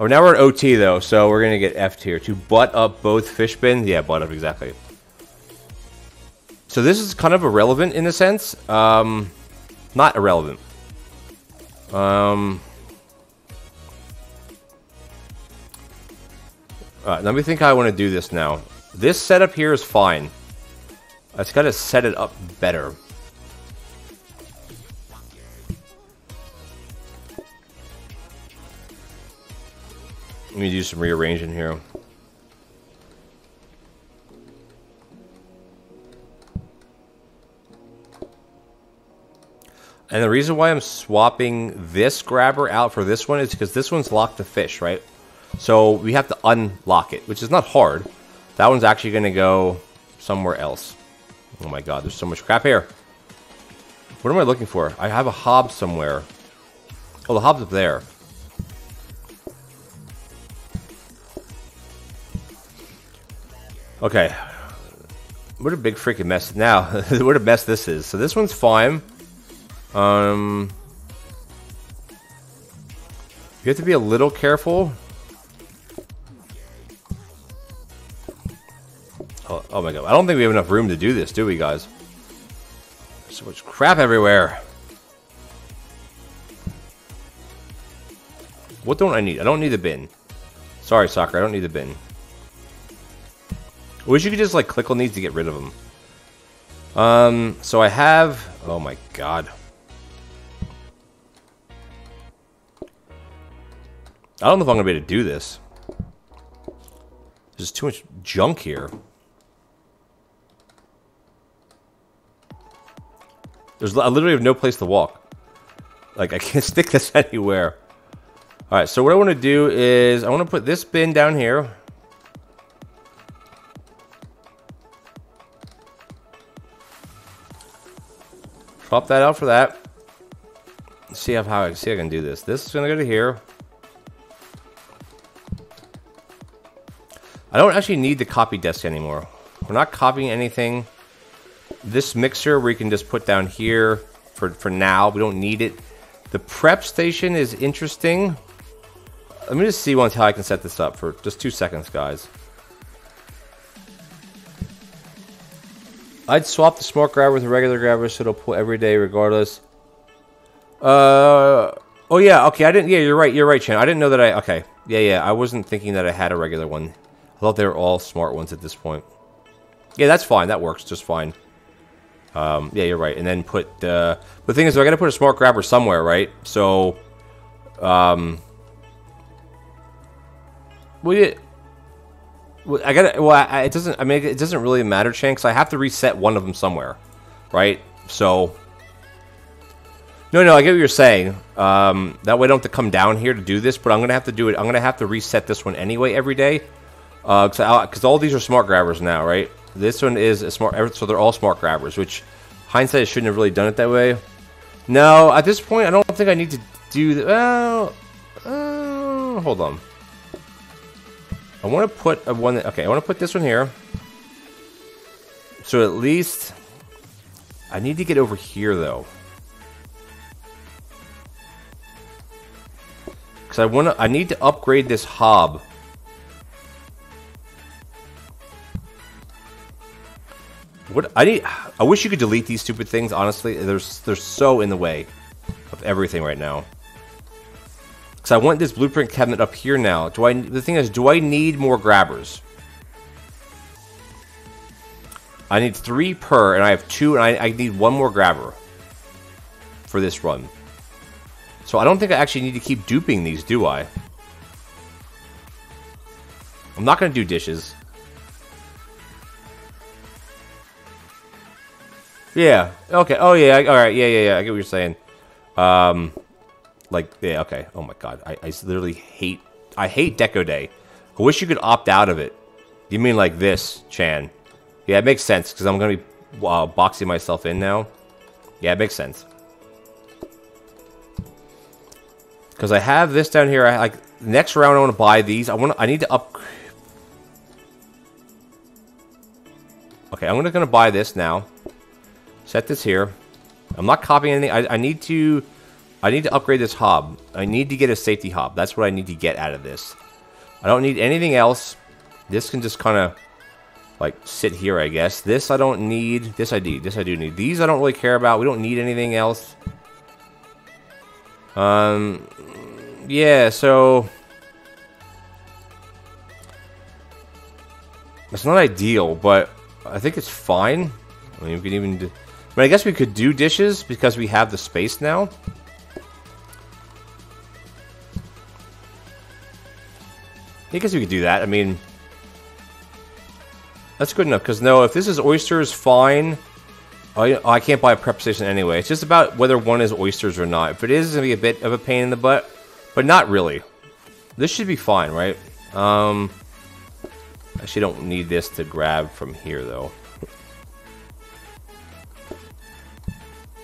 Oh, now we're at OT though, so we're gonna get F tier. To butt up both fish bins? Yeah, butt up, exactly. So this is kind of irrelevant in a sense. Um, not irrelevant. Um... Alright, let me think how I want to do this now. This setup here is fine. I just gotta set it up better. Let me do some rearranging here. And the reason why I'm swapping this grabber out for this one is because this one's locked to fish, right? So we have to unlock it, which is not hard. That one's actually going to go somewhere else. Oh my god, there's so much crap here. What am I looking for? I have a hob somewhere. Oh, the hob's up there. Okay. What a big freaking mess. Now, what a mess this is. So this one's fine. Um... You have to be a little careful. Oh, oh, my god. I don't think we have enough room to do this, do we, guys? So much crap everywhere. What don't I need? I don't need the bin. Sorry, Soccer. I don't need the bin. I wish you could just, like, click on these to get rid of them. Um, so I have... Oh, my God. I don't know if I'm going to be able to do this. There's too much junk here. There's I literally have no place to walk. Like I can't stick this anywhere. All right, so what I want to do is I want to put this bin down here. Swap that out for that. Let's see how, how I see I can do this. This is gonna go to here. I don't actually need the copy desk anymore. We're not copying anything this mixer we can just put down here for, for now. We don't need it. The prep station is interesting. Let me just see once how I can set this up for just two seconds, guys. I'd swap the smart grabber with a regular grabber so it'll pull every day regardless. Uh, oh yeah, okay, I didn't, yeah, you're right, you're right, Chan. I didn't know that I, okay. Yeah, yeah, I wasn't thinking that I had a regular one. I thought they were all smart ones at this point. Yeah, that's fine, that works just fine. Um, yeah, you're right. And then put uh, the thing is, I got to put a smart grabber somewhere, right? So, um, well, yeah, I got to. Well, I, it doesn't. I mean, it doesn't really matter, Chan, because I have to reset one of them somewhere, right? So, no, no, I get what you're saying. Um, that way, I don't have to come down here to do this, but I'm gonna have to do it. I'm gonna have to reset this one anyway every day, because uh, all these are smart grabbers now, right? This one is a smart, so they're all smart grabbers, which hindsight shouldn't have really done it that way. No, at this point, I don't think I need to do that. Well, uh, hold on. I want to put a one. That, Okay, I want to put this one here. So at least I need to get over here though. Because I want to. I need to upgrade this hob What I need, I wish you could delete these stupid things. Honestly, there's they're so in the way of everything right now. Because I want this blueprint cabinet up here now. Do I? The thing is, do I need more grabbers? I need three per, and I have two, and I, I need one more grabber for this run. So I don't think I actually need to keep duping these, do I? I'm not going to do dishes. Yeah. Okay. Oh yeah. All right. Yeah. Yeah. Yeah. I get what you're saying. Um, like yeah. Okay. Oh my god. I, I literally hate. I hate Deco Day. I wish you could opt out of it. You mean like this, Chan? Yeah, it makes sense because I'm gonna be uh, boxing myself in now. Yeah, it makes sense. Because I have this down here. I like next round. I want to buy these. I want. I need to up. Okay, I'm gonna gonna buy this now. Set this here. I'm not copying anything. I, I need to I need to upgrade this hob. I need to get a safety hob. That's what I need to get out of this. I don't need anything else. This can just kind of like sit here, I guess. This I don't need. This I need. This I do need. These I don't really care about. We don't need anything else. Um, yeah, so... It's not ideal, but I think it's fine. I mean, we could even do... I, mean, I guess we could do dishes because we have the space now. I guess we could do that. I mean, that's good enough. Because no, if this is oysters, fine. I, I can't buy a prep station anyway. It's just about whether one is oysters or not. If it is, it's to be a bit of a pain in the butt. But not really. This should be fine, right? Um, actually don't need this to grab from here, though.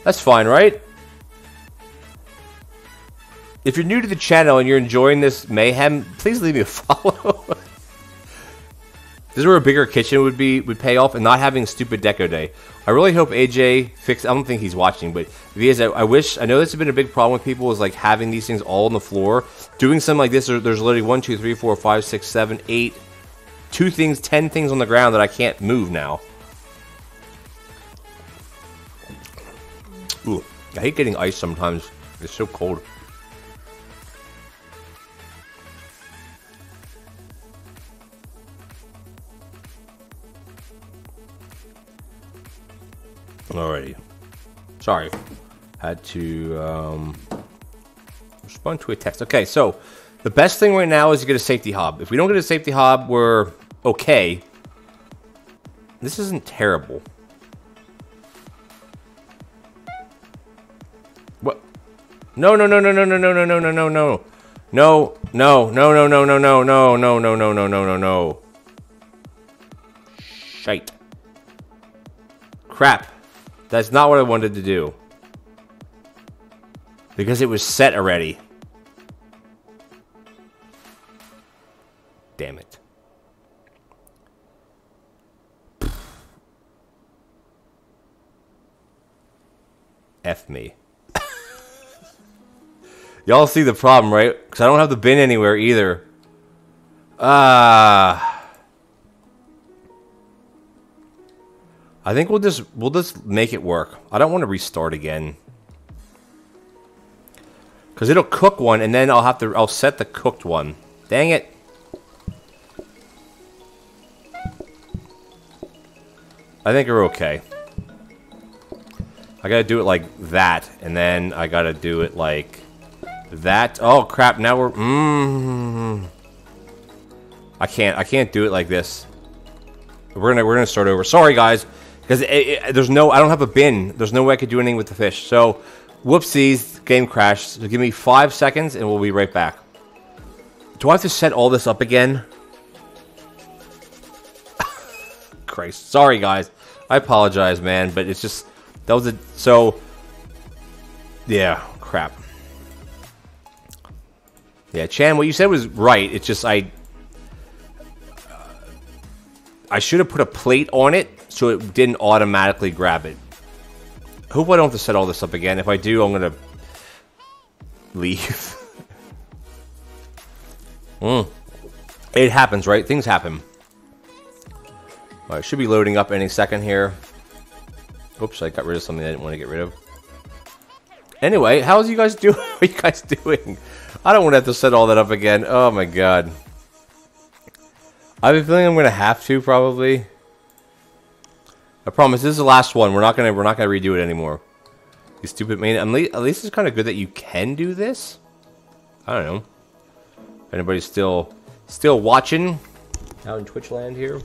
That's fine, right? If you're new to the channel and you're enjoying this mayhem, please leave me a follow. this is where a bigger kitchen would be would pay off, and not having stupid deco day. I really hope AJ fixed. I don't think he's watching, but is, I, I wish. I know this has been a big problem with people is like having these things all on the floor. Doing something like this, there's literally one, two, three, four, five, six, seven, eight, two things, ten things on the ground that I can't move now. Ooh, I hate getting ice sometimes. It's so cold. Alrighty. Sorry. Had to um, respond to a text. Okay, so the best thing right now is to get a safety hob. If we don't get a safety hob, we're okay. This isn't terrible. What? No, no, no, no, no, no, no, no, no, no, no, no. No, no, no, no, no, no, no, no, no, no, no, no, no, no, no. Shite. Crap. That's not what I wanted to do. Because it was set already. Damn it. F me. Y'all see the problem, right? Because I don't have the bin anywhere either. Ah. Uh, I think we'll just we'll just make it work. I don't want to restart again. Cause it'll cook one and then I'll have to I'll set the cooked one. Dang it. I think we're okay. I gotta do it like that, and then I gotta do it like that. Oh crap! Now we're. Mm, I can't. I can't do it like this. We're gonna. We're gonna start over. Sorry, guys. Because there's no, I don't have a bin. There's no way I could do anything with the fish. So, whoopsies, game crashed. So give me five seconds and we'll be right back. Do I have to set all this up again? Christ. Sorry, guys. I apologize, man. But it's just, that was a, so, yeah, crap. Yeah, Chan, what you said was right. It's just, I, I should have put a plate on it so it didn't automatically grab it. Hope I don't have to set all this up again. If I do, I'm gonna leave. mm. It happens, right? Things happen. Alright, should be loading up any second here. Oops, I got rid of something I didn't want to get rid of. Anyway, how's you guys doing? How are you guys doing? I don't want to have to set all that up again. Oh my god. I have a feeling I'm gonna have to probably. I promise this is the last one. We're not gonna we're not gonna redo it anymore. You stupid man. At least it's kind of good that you can do this. I don't know. If anybody's still still watching out in Twitch land here.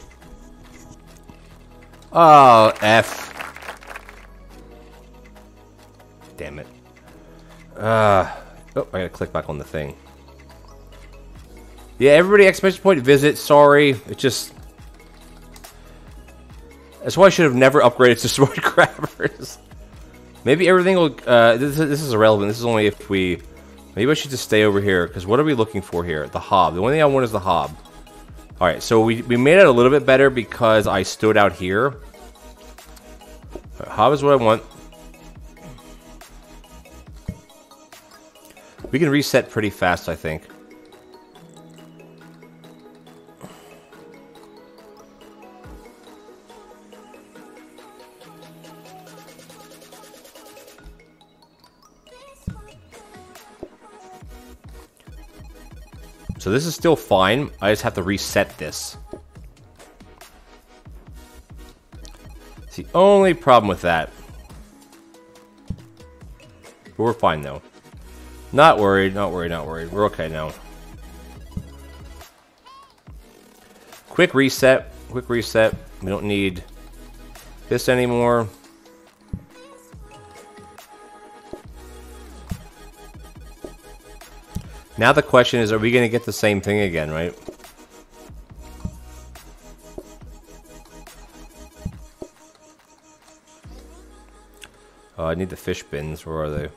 Oh F. Damn it. Uh oh, I gotta click back on the thing. Yeah, everybody exclamation point visit. Sorry, it's just that's why I should have never upgraded to smart grabbers. Maybe everything will... Uh, this, this is irrelevant. This is only if we... Maybe I should just stay over here, because what are we looking for here? The hob. The only thing I want is the hob. Alright, so we, we made it a little bit better because I stood out here. Right, hob is what I want. We can reset pretty fast, I think. So this is still fine. I just have to reset this. It's the only problem with that. But we're fine though. Not worried, not worried, not worried. We're okay now. Quick reset. Quick reset. We don't need this anymore. Now the question is, are we going to get the same thing again, right? Oh, I need the fish bins. Where are they?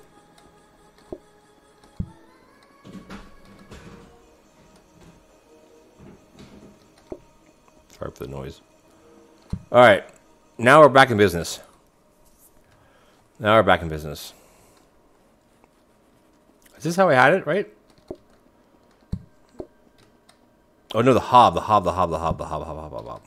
Sorry for the noise. All right. Now we're back in business. Now we're back in business. Is this how I had it, right? Oh no, the hob, the hob, the hob, the hob, the hob, hob, hob, hob, hob.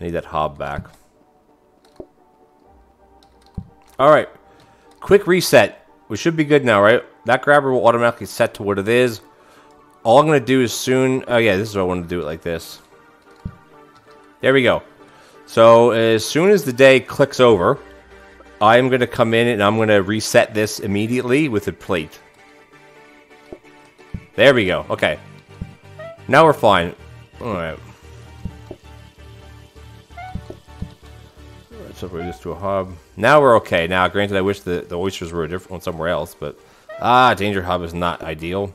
I need that hob back. All right, quick reset. We should be good now, right? That grabber will automatically set to what it is. All I'm gonna do is soon. Oh yeah, this is what I want to do it like this. There we go. So as soon as the day clicks over. I'm going to come in and I'm going to reset this immediately with a plate. There we go. Okay. Now we're fine. Alright. Let's upgrade this to a hob. Now we're okay. Now, granted, I wish the, the oysters were a different one somewhere else, but... Ah, danger hob is not ideal.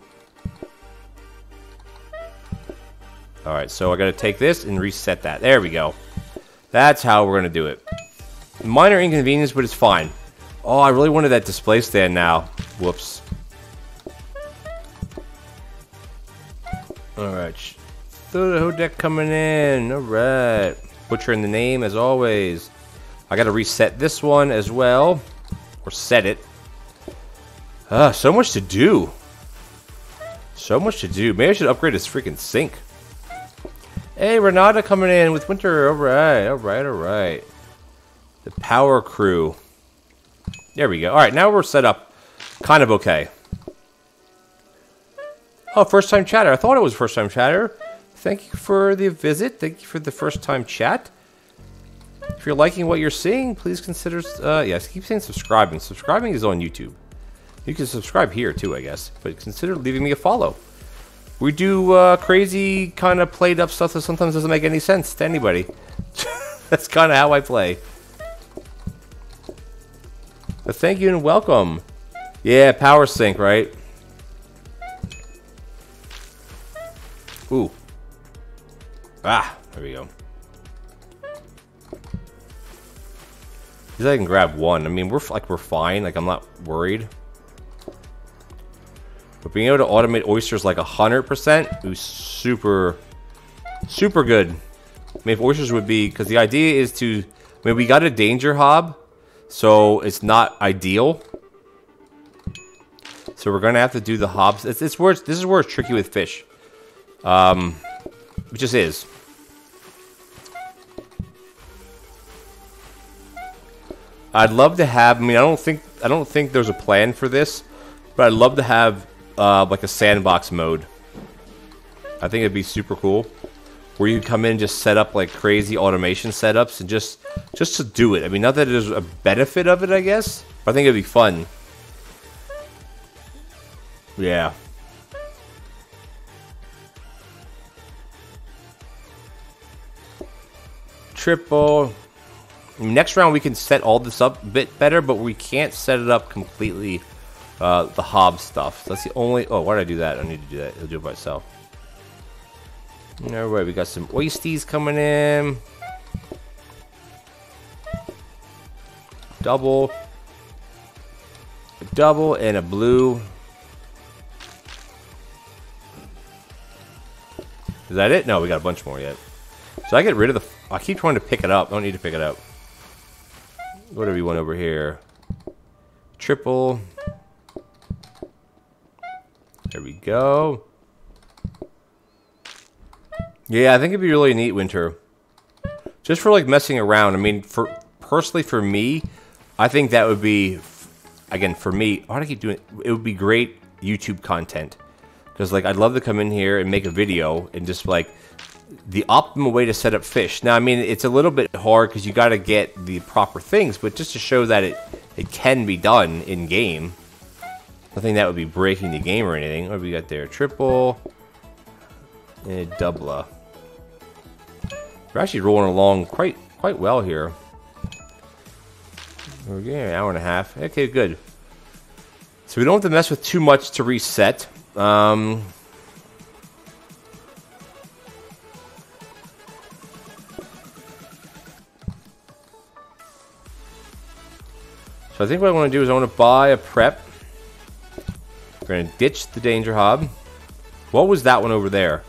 Alright, so I gotta take this and reset that. There we go. That's how we're gonna do it. Minor inconvenience, but it's fine. Oh, I really wanted that display stand now. Whoops. Alright. The deck coming in. Alright. Butchering the name as always. I gotta reset this one as well. Or set it. Ah, so much to do. So much to do. Maybe I should upgrade this freaking sink. Hey, Renata coming in with Winter. Alright, alright, alright. The power crew. There we go. All right, now we're set up kind of okay. Oh, first time chatter. I thought it was first time chatter. Thank you for the visit. Thank you for the first time chat. If you're liking what you're seeing, please consider, uh, yes, keep saying subscribing. Subscribing is on YouTube. You can subscribe here too, I guess, but consider leaving me a follow. We do uh, crazy kind of PlateUp stuff that sometimes doesn't make any sense to anybody. That's kind of how I play. But thank you and welcome. Yeah, power sink, right? Ooh. Ah, there we go. Because I can grab one. I mean, we're like we're fine. Like I'm not worried. But being able to automate oysters like 100% is super, super good. I mean, if oysters would be, because the idea is to, I mean, we got a danger hob, so it's not ideal. So we're gonna have to do the hobs. It's, it's where it's, this is where it's tricky with fish. Um, it just is. I'd love to have. I mean, I don't think I don't think there's a plan for this, but I'd love to have uh, like a sandbox mode. I think it'd be super cool where you come in and just set up like crazy automation setups and just just to do it. I mean, not that there's a benefit of it, I guess. I think it'd be fun. Yeah. Triple. Next round we can set all this up a bit better, but we can't set it up completely. Uh, the hob stuff. That's the only. Oh, why did I do that? I need to do that. He'll do it by itself. Alright, we got some oysties coming in. Double. A double and a blue. Is that it? No, we got a bunch more yet. So I get rid of the... I keep trying to pick it up. I don't need to pick it up. Whatever you want over here? Triple. There we go. Yeah, I think it'd be really neat winter. Just for like messing around. I mean, for personally for me, I think that would be again for me. Why do I keep doing? It would be great YouTube content because like I'd love to come in here and make a video and just like the optimal way to set up fish. Now, I mean, it's a little bit hard because you got to get the proper things, but just to show that it it can be done in game. Nothing that would be breaking the game or anything. What have we got there? Triple and double. We're actually rolling along quite quite well here. We're getting an hour and a half. Okay, good. So we don't have to mess with too much to reset. Um, so I think what I want to do is I want to buy a prep. We're going to ditch the danger hob. What was that one over there?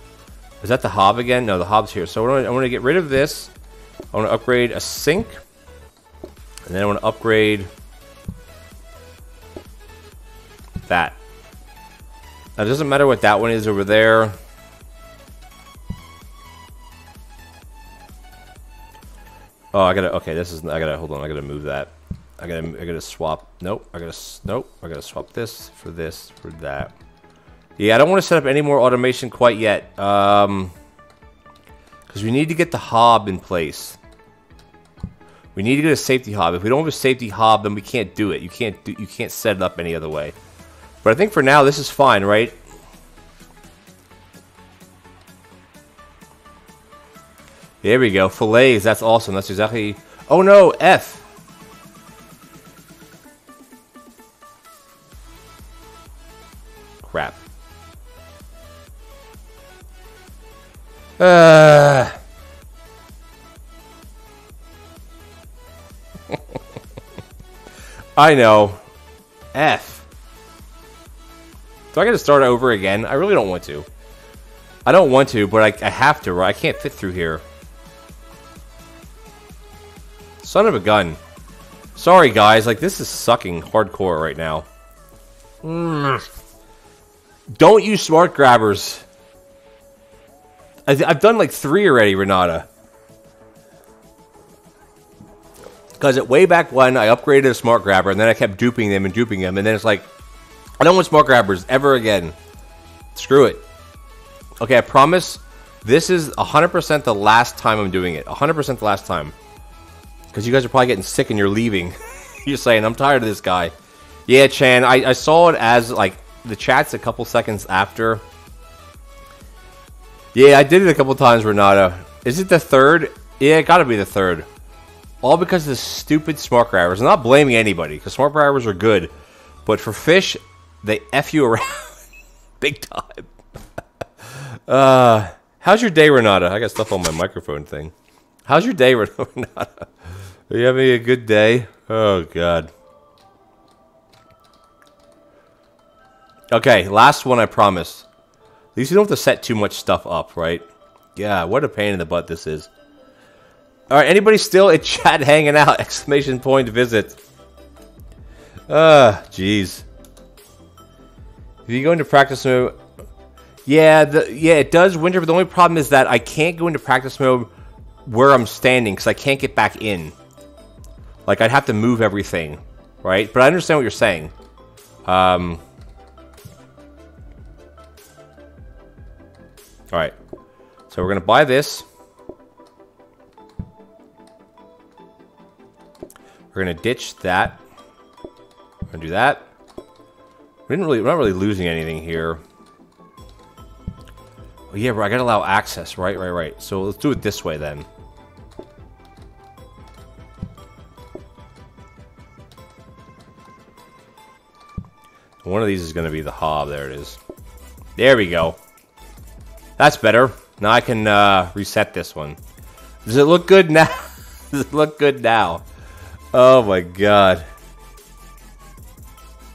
Is that the hob again? No, the hob's here. So I want to get rid of this. I want to upgrade a sink. And then I want to upgrade that. Now, it doesn't matter what that one is over there. Oh, I gotta, okay, this is, I gotta, hold on, I gotta move that. I gotta, I gotta swap, nope, I gotta, nope, I gotta swap this for this, for that. Yeah, I don't want to set up any more automation quite yet. Um, because we need to get the hob in place. We need to get a safety hob. If we don't have a safety hob, then we can't do it. You can't do, you can't set it up any other way. But I think for now, this is fine, right? There we go. Fillets. That's awesome. That's exactly... Oh, no. F. Crap. Uh... I know. F. Do I get to start over again? I really don't want to. I don't want to, but I, I have to, right? I can't fit through here. Son of a gun. Sorry, guys. Like, this is sucking hardcore right now. Mm. Don't use smart grabbers. I have done like three already, Renata. Because way back when, I upgraded a smart grabber, and then I kept duping them and duping them, and then it's like, I don't want smart grabbers ever again. Screw it. Okay, I promise this is 100% the last time I'm doing it. 100% the last time. Because you guys are probably getting sick and you're leaving. you're saying, I'm tired of this guy. Yeah, Chan, I, I saw it as, like, the chat's a couple seconds after. Yeah, I did it a couple times, Renata. Is it the third? Yeah, it gotta be the third. All because of the stupid smart grabbers. I'm not blaming anybody, because smart grabbers are good. But for fish, they F you around big time. uh, how's your day, Renata? I got stuff on my microphone thing. How's your day, Renata? Are you having a good day? Oh, God. Okay, last one, I promise. At least you don't have to set too much stuff up, right? Yeah, what a pain in the butt this is. All right, anybody still in chat hanging out? Exclamation point visit. Ah, uh, jeez. If you go into practice mode, yeah, the yeah it does winter. But the only problem is that I can't go into practice mode where I'm standing because I can't get back in. Like I'd have to move everything, right? But I understand what you're saying. Um. All right, so we're gonna buy this. We're gonna ditch that. We're gonna do that. We didn't really, we're not really losing anything here. Oh yeah, I gotta allow access. Right, right, right. So let's do it this way then. One of these is gonna be the hob. There it is. There we go. That's better. Now I can uh, reset this one. Does it look good now? Does it look good now? Oh my god.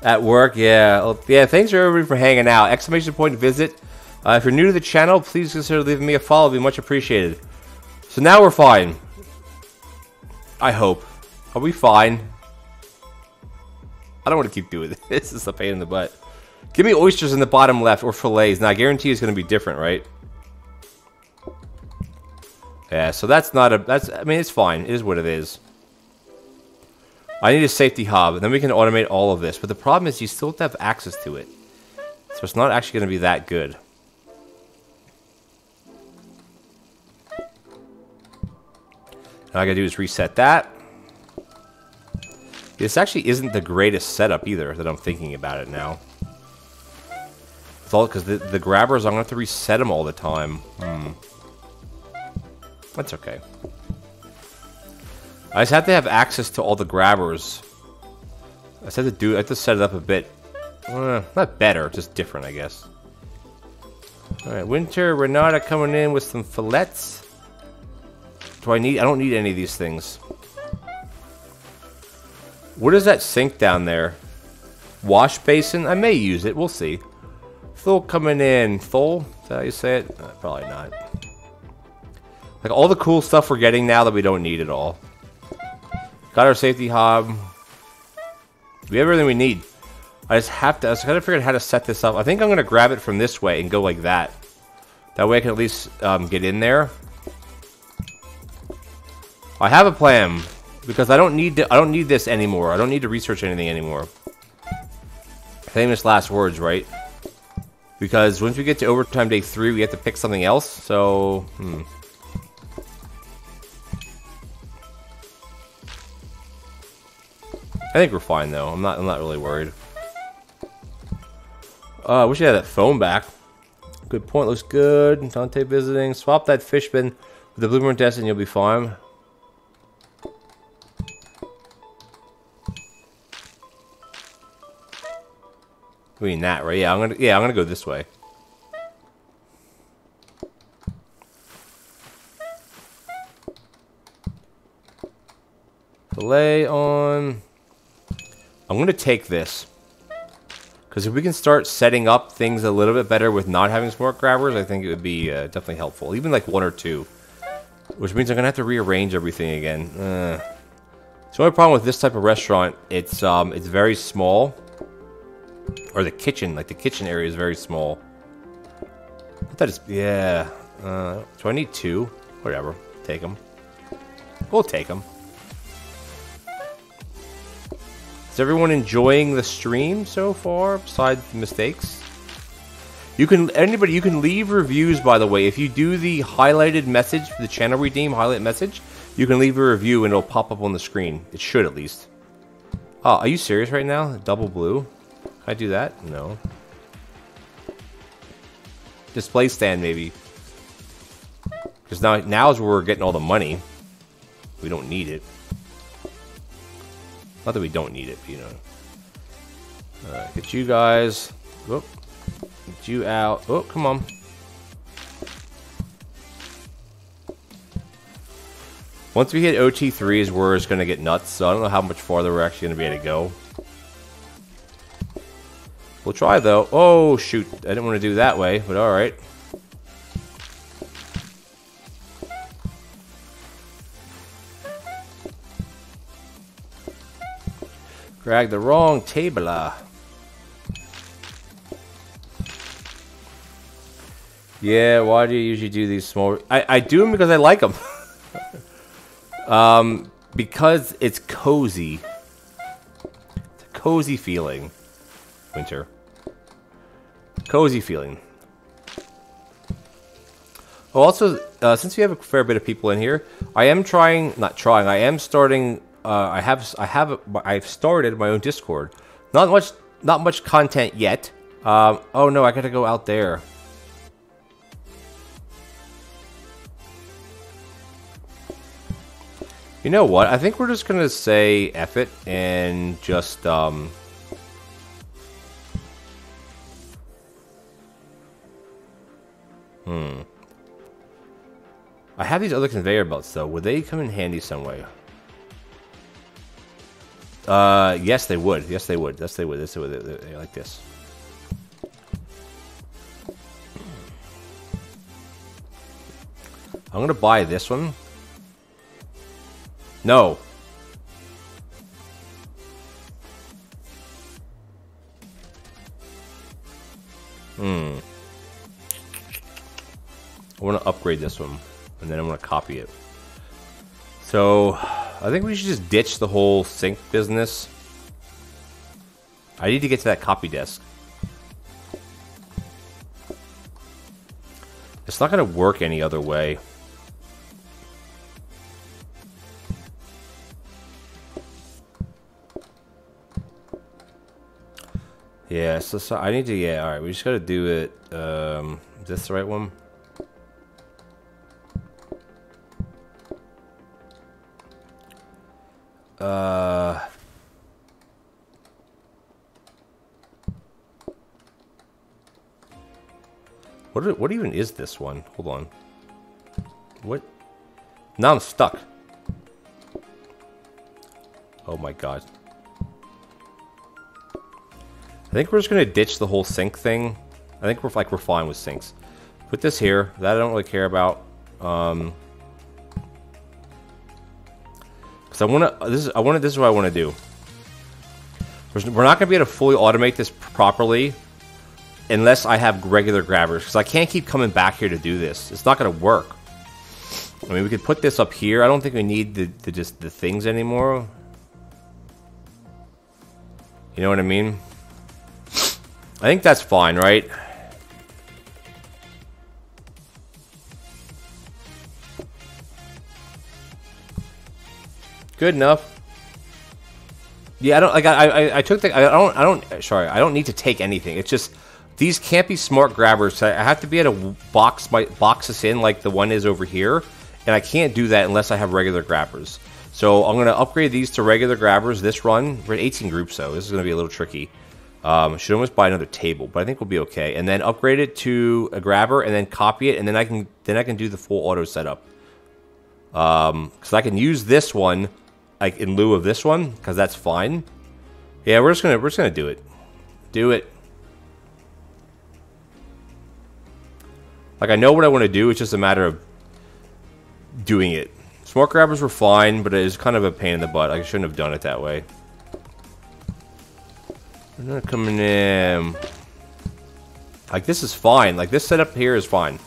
At work, yeah. Yeah, thanks everybody for hanging out. Exclamation point visit. Uh, if you're new to the channel, please consider leaving me a follow. It'd be much appreciated. So now we're fine. I hope. Are we fine? I don't want to keep doing this. This is a pain in the butt. Give me oysters in the bottom left or fillets. Now, I guarantee it's going to be different, right? Yeah, so that's not a... That's. I mean, it's fine. It is what it is. I need a safety hob, and then we can automate all of this. But the problem is you still have to have access to it. So it's not actually going to be that good. All I gotta do is reset that. This actually isn't the greatest setup either, that I'm thinking about it now. All because the, the grabbers, I'm gonna have to reset them all the time. Hmm. That's okay. I just have to have access to all the grabbers. I just have to do. I have to set it up a bit. Uh, not better, just different, I guess. All right, Winter Renata coming in with some fillets. Do I need? I don't need any of these things. What is that sink down there? Wash basin? I may use it. We'll see. Thul coming in. Thul? Is that how you say it? Uh, probably not. Like all the cool stuff we're getting now that we don't need at all. Got our safety hob. We have everything we need. I just have to, I just gotta figure out how to set this up. I think I'm gonna grab it from this way and go like that. That way I can at least um, get in there. I have a plan because I don't need to, I don't need this anymore. I don't need to research anything anymore. Famous last words, right? Because once we get to overtime day three, we have to pick something else. So, hmm. I think we're fine though. I'm not. I'm not really worried. Uh, I wish I had that phone back. Good point. Looks good. Dante visiting. Swap that fish bin with the Blue Desk and you'll be fine. I mean that, right? Yeah, I'm gonna. Yeah, I'm gonna go this way. Delay on. I'm to take this. Because if we can start setting up things a little bit better with not having smart grabbers, I think it would be uh, definitely helpful. Even like one or two. Which means I'm going to have to rearrange everything again. Uh. The only problem with this type of restaurant, it's um, it's very small. Or the kitchen, like the kitchen area is very small. That is, yeah. Uh, do I need two? Whatever, take them. We'll take them. Is everyone enjoying the stream so far, besides the mistakes? You can anybody you can leave reviews by the way. If you do the highlighted message, the channel redeem highlight message, you can leave a review and it'll pop up on the screen. It should at least. Oh, are you serious right now? Double blue? I do that? No. Display stand maybe. Because now now is where we're getting all the money. We don't need it. Not that we don't need it, but, you know. Alright, get you guys. Whoop. Get you out. Oh, come on. Once we hit OT3 is where it's going to get nuts, so I don't know how much farther we're actually going to be able to go. We'll try, though. Oh, shoot. I didn't want to do that way, but alright. Drag the wrong table. Yeah, why do you usually do these small... I, I do them because I like them. um, because it's cozy. It's a cozy feeling. Winter. Cozy feeling. Oh, also, uh, since we have a fair bit of people in here, I am trying, not trying, I am starting uh, I have I have I've started my own Discord. Not much not much content yet. Um, oh no, I gotta go out there. You know what? I think we're just gonna say F it and just um. Hmm. I have these other conveyor belts though. Would they come in handy some way? Uh, yes, they would. Yes, they would. Yes, they would. Yes, they would. They, like this. I'm going to buy this one. No. Hmm. I want to upgrade this one, and then I'm going to copy it. So, I think we should just ditch the whole sink business. I need to get to that copy desk. It's not going to work any other way. Yeah, so, so I need to, yeah, alright, we just gotta do it, um, is this the right one? Uh... What, what even is this one? Hold on. What? Now I'm stuck. Oh my god. I think we're just gonna ditch the whole sink thing. I think we're like we're fine with sinks. Put this here. That I don't really care about. Um, because I want to. This is I want to. This is what I want to do. We're not gonna be able to fully automate this properly unless I have regular grabbers. Because I can't keep coming back here to do this. It's not gonna work. I mean, we could put this up here. I don't think we need the, the just the things anymore. You know what I mean? I think that's fine, right? Good enough. Yeah, I don't like I I, I took the I don't I don't sorry I don't need to take anything. It's just these can't be smart grabbers. I have to be able to box my box in like the one is over here, and I can't do that unless I have regular grabbers. So I'm gonna upgrade these to regular grabbers this run. We're at 18 groups, though. this is gonna be a little tricky. Um, should almost buy another table, but I think we'll be okay. And then upgrade it to a grabber, and then copy it, and then I can then I can do the full auto setup. Um, because I can use this one like in lieu of this one, because that's fine. Yeah, we're just gonna we're just gonna do it. Do it. Like I know what I want to do. It's just a matter of doing it. Smart grabbers were fine, but it is kind of a pain in the butt. I shouldn't have done it that way. They're not coming in. Like, this is fine. Like, this setup here is fine.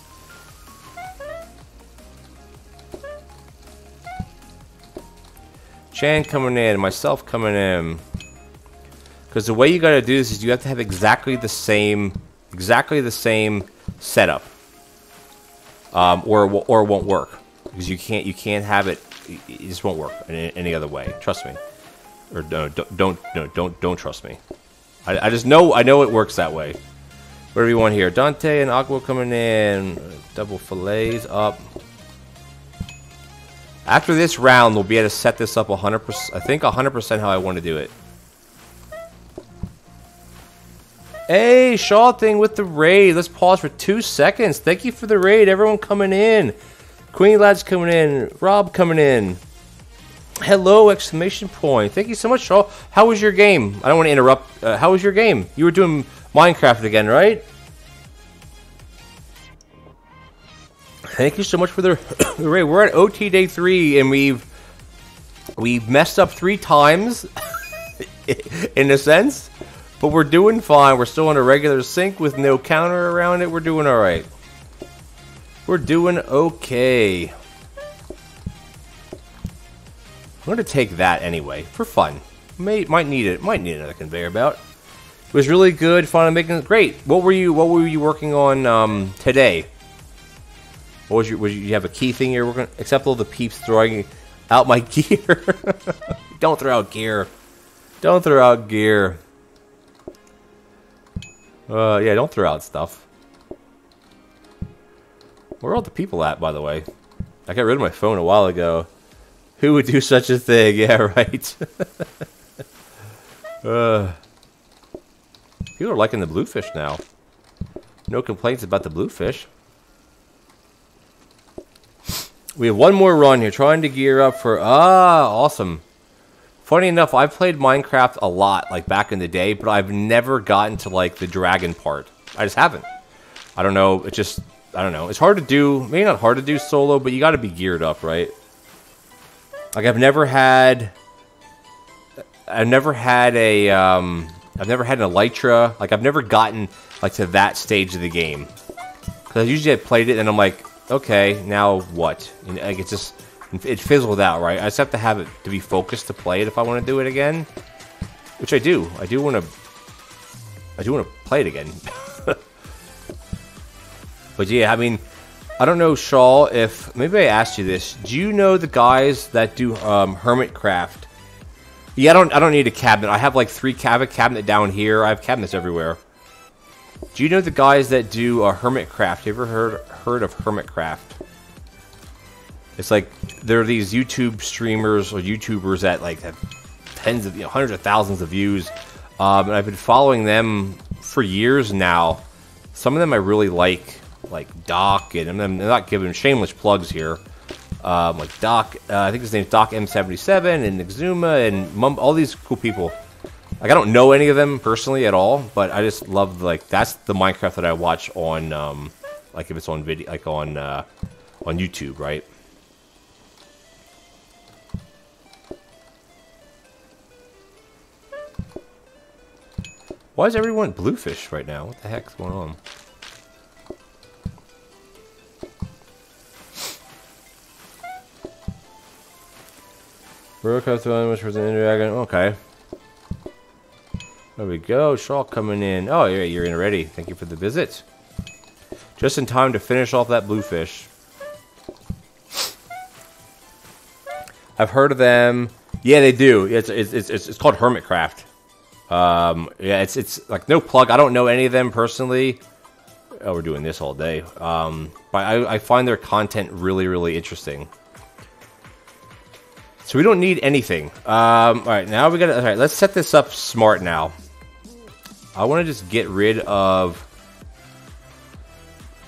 Chan coming in, myself coming in. Because the way you gotta do this is you have to have exactly the same, exactly the same setup. Um, or, or it won't work. Because you can't, you can't have it, it just won't work in any other way. Trust me. Or no, don't, don't, no, don't, don't trust me. I, I just know I know it works that way. Whatever you want here. Dante and Aqua coming in. Double fillets up. After this round, we'll be able to set this up 100%. I think 100% how I want to do it. Hey, Shaw thing with the raid. Let's pause for two seconds. Thank you for the raid. Everyone coming in. Queen Lads coming in. Rob coming in. Hello! Exclamation point. Thank you so much, Shaw. How was your game? I don't want to interrupt. Uh, how was your game? You were doing Minecraft again, right? Thank you so much for the, raid. We're at OT day three, and we've we've messed up three times, in a sense, but we're doing fine. We're still in a regular sink with no counter around it. We're doing all right. We're doing okay. I'm to take that anyway, for fun. May, might need it. Might need another conveyor belt. It was really good, fun, making great. What were you What were you working on um, today? What was your? Was you, you have a key thing you're working? Except all the peeps throwing out my gear. Don't throw out gear. Don't throw out gear. Uh, yeah, don't throw out stuff. Where are all the people at, by the way? I got rid of my phone a while ago. Who would do such a thing? Yeah, right. uh, people are liking the bluefish now. No complaints about the bluefish. We have one more run here, trying to gear up for... Ah, awesome. Funny enough, I've played Minecraft a lot, like, back in the day, but I've never gotten to, like, the dragon part. I just haven't. I don't know, it just... I don't know. It's hard to do. Maybe not hard to do solo, but you got to be geared up, right? Like I've never had. I've never had a. Um, I've never had an elytra. Like I've never gotten like to that stage of the game. Because usually I played it and I'm like, okay, now what? And like it's just it fizzled out, right? I just have to have it to be focused to play it if I want to do it again, which I do. I do want to. I do want to play it again. but yeah, I mean, I don't know, Shaw. If maybe I asked you this, do you know the guys that do um, Hermitcraft? Yeah, I don't. I don't need a cabinet. I have like three cabinet cabinet down here. I have cabinets everywhere. Do you know the guys that do uh, Hermitcraft? You ever heard heard of Hermitcraft? It's like there are these YouTube streamers or YouTubers that like have tens of, you know, hundreds of thousands of views, um, and I've been following them for years now. Some of them I really like, like Doc, and I'm not giving shameless plugs here. Um, like Doc, uh, I think his name's Doc M77 and Xisuma and Mum, all these cool people. Like I don't know any of them personally at all, but I just love like that's the Minecraft that I watch on um, like if it's on video, like on uh, on YouTube, right? Why is everyone bluefish right now? What the heck's going on? Throwing which was an dragon. Okay. There we go. Shaw coming in. Oh, yeah, you're in already. Thank you for the visit. Just in time to finish off that bluefish. I've heard of them. Yeah, they do. It's it's it's, it's called Hermitcraft. Um, yeah, it's it's like no plug. I don't know any of them personally. Oh, we're doing this all day. Um, but I, I find their content really really interesting. So we don't need anything. Um, all right, now we got to. All right, let's set this up smart now. I want to just get rid of.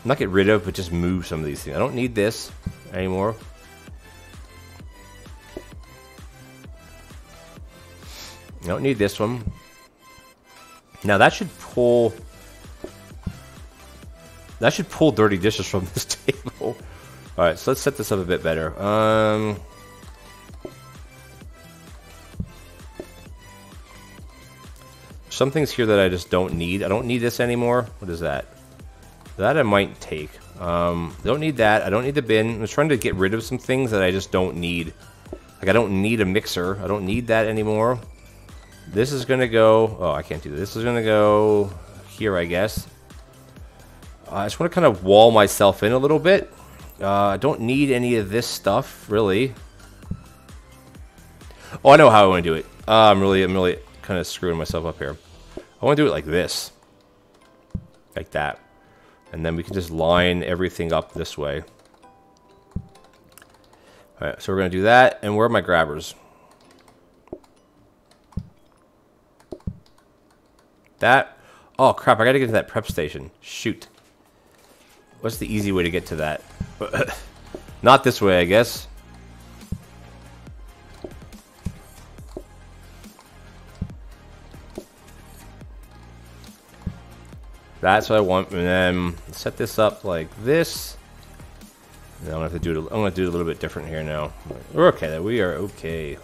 Not get rid of, but just move some of these things. I don't need this anymore. I don't need this one. Now that should pull... That should pull dirty dishes from this table. Alright, so let's set this up a bit better. Um... Some things here that I just don't need. I don't need this anymore. What is that? That I might take. Um, don't need that. I don't need the bin. I'm trying to get rid of some things that I just don't need. Like, I don't need a mixer. I don't need that anymore. This is going to go... Oh, I can't do this. This is going to go here, I guess. I just want to kind of wall myself in a little bit. Uh, I don't need any of this stuff, really. Oh, I know how I want to do it. Uh, I'm really, I'm really kind of screwing myself up here. I want to do it like this. Like that. And then we can just line everything up this way. Alright, so we're going to do that. And where are my grabbers? That? Oh, crap. I got to get to that prep station. Shoot. What's the easy way to get to that? Not this way, I guess. That's what I want. And then set this up like this. And I'm gonna have to do it. I'm gonna do it a little bit different here now. We're okay. We are okay.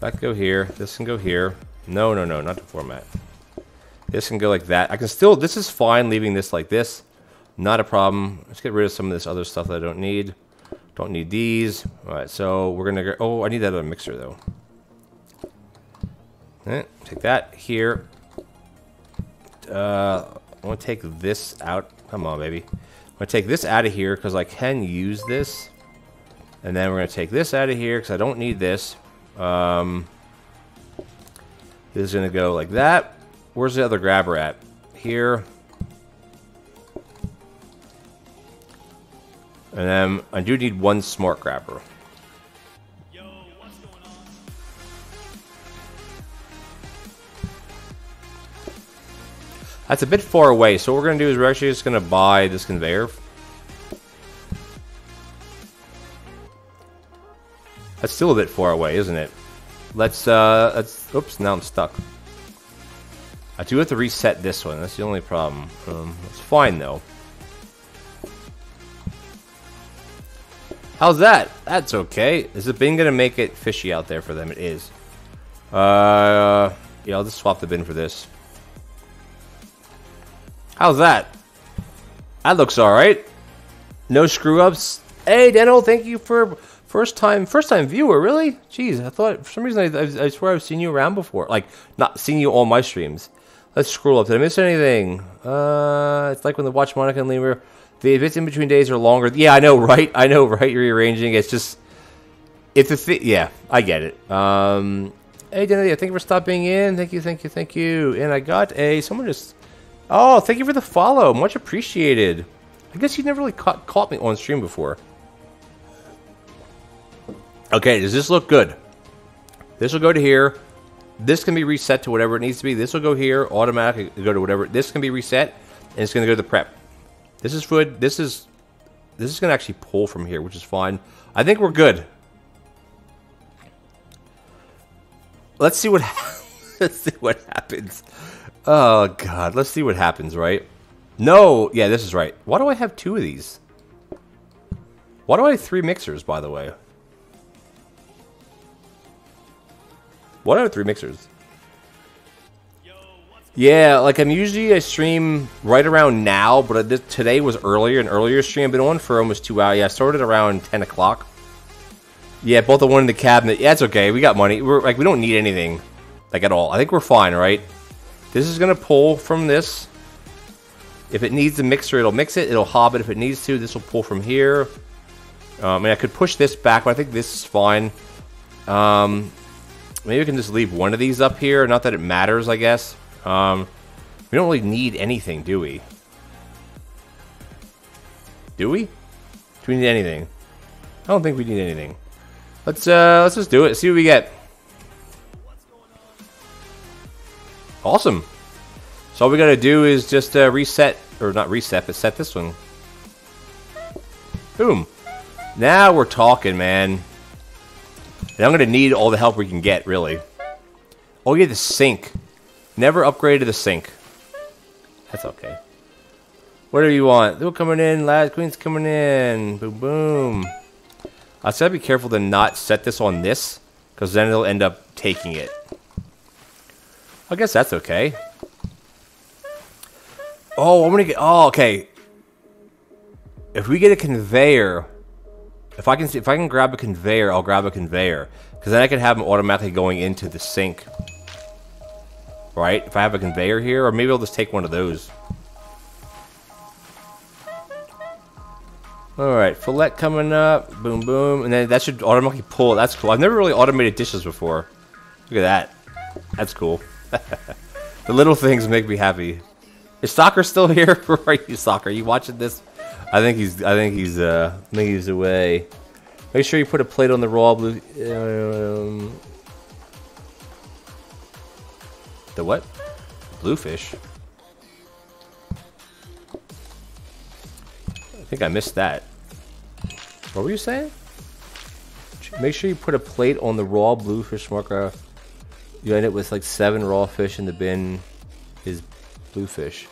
That go here. This can go here. No, no, no, not the format. This can go like that. I can still, this is fine leaving this like this. Not a problem. Let's get rid of some of this other stuff that I don't need. Don't need these. All right, so we're gonna go, oh, I need that other mixer though. Eh, take that here. Uh, I want to take this out. Come on, baby. I'm going to take this out of here because I can use this. And then we're going to take this out of here because I don't need this. Um, this is going to go like that. Where's the other grabber at? Here. And then I do need one smart grabber. That's a bit far away, so what we're going to do is we're actually just going to buy this conveyor. That's still a bit far away, isn't it? Let's, uh, let's, oops, now I'm stuck. I do have to reset this one. That's the only problem. Um, it's fine, though. How's that? That's okay. Is the bin to make it fishy out there for them? It is. Uh, yeah, I'll just swap the bin for this. How's that? That looks alright. No screw-ups. Hey, Daniel, thank you for first time first time viewer. Really? Jeez, I thought for some reason I, I, swear I've seen you around before. Like not seen you on my streams. Let's scroll up. Did I miss anything? Uh, it's like when the watch Monica and Lemur. The bits in between days are longer. Yeah, I know, right? I know, right? You're rearranging. It's just, it's a thing. Yeah, I get it. Um, hey, Denny, thank you for stopping in. Thank you, thank you, thank you. And I got a someone just. Oh, thank you for the follow. Much appreciated. I guess you never really caught, caught me on stream before. Okay, does this look good? This will go to here. This can be reset to whatever it needs to be. This will go here, automatically go to whatever. This can be reset, and it's going to go to the prep. This is food. This is this is going to actually pull from here, which is fine. I think we're good. Let's see what let's see what happens. Oh god, let's see what happens, right? No, yeah, this is right. Why do I have two of these? Why do I have three mixers, by the way? What are three mixers? Yeah, like I'm usually I stream right around now, but today was earlier, an earlier stream. I've been on for almost two hours. Yeah, I started around 10 o'clock. Yeah, both the one in the cabinet. Yeah, it's okay. We got money. We're like we don't need anything, like at all. I think we're fine, right? This is gonna pull from this. If it needs the mixer, it'll mix it. It'll hob it if it needs to. This will pull from here. Um, I mean, I could push this back, but I think this is fine. Um, Maybe we can just leave one of these up here. Not that it matters, I guess. Um, we don't really need anything, do we? Do we? Do we need anything? I don't think we need anything. Let's uh, let's just do it. See what we get. Awesome. So all we gotta do is just uh, reset, or not reset, but set this one. Boom. Now we're talking, man. And I'm to need all the help we can get, really. Oh, yeah, the sink. Never upgraded the sink. That's okay. Whatever you want. They're coming in. Last queen's coming in. Boom, boom. I gotta be careful to not set this on this, because then it'll end up taking it. I guess that's okay. Oh, I'm gonna get. Oh, okay. If we get a conveyor, if I can see, if I can grab a conveyor, I'll grab a conveyor. Because then I can have them automatically going into the sink. Right? If I have a conveyor here, or maybe I'll just take one of those. Alright, fillet coming up. Boom, boom. And then that should automatically pull. That's cool. I've never really automated dishes before. Look at that. That's cool. the little things make me happy. Is Soccer still here? Where are you, Soccer? Are you watching this? I think he's. I think he's. Uh, I think he's away. Make sure you put a plate on the raw blue. Um, the what? Bluefish. I think I missed that. What were you saying? Make sure you put a plate on the raw bluefish smoker. You end up with like seven raw fish in the bin is bluefish.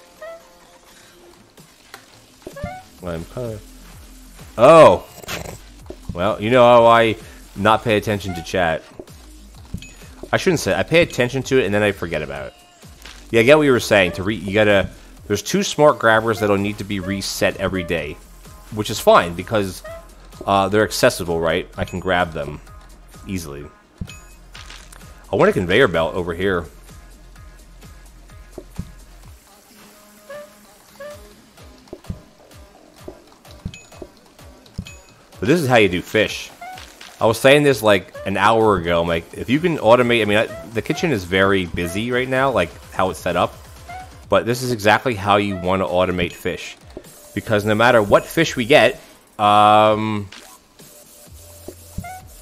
I'm kind of... Oh! Well, you know how I not pay attention to chat. I shouldn't say I pay attention to it and then I forget about it. Yeah, I get what you were saying. To re you gotta there's two smart grabbers that'll need to be reset every day. Which is fine because uh, they're accessible, right? I can grab them easily. I want a conveyor belt over here. But this is how you do fish. I was saying this like an hour ago. I'm like, if you can automate, I mean, I, the kitchen is very busy right now, like how it's set up. But this is exactly how you want to automate fish. Because no matter what fish we get, um,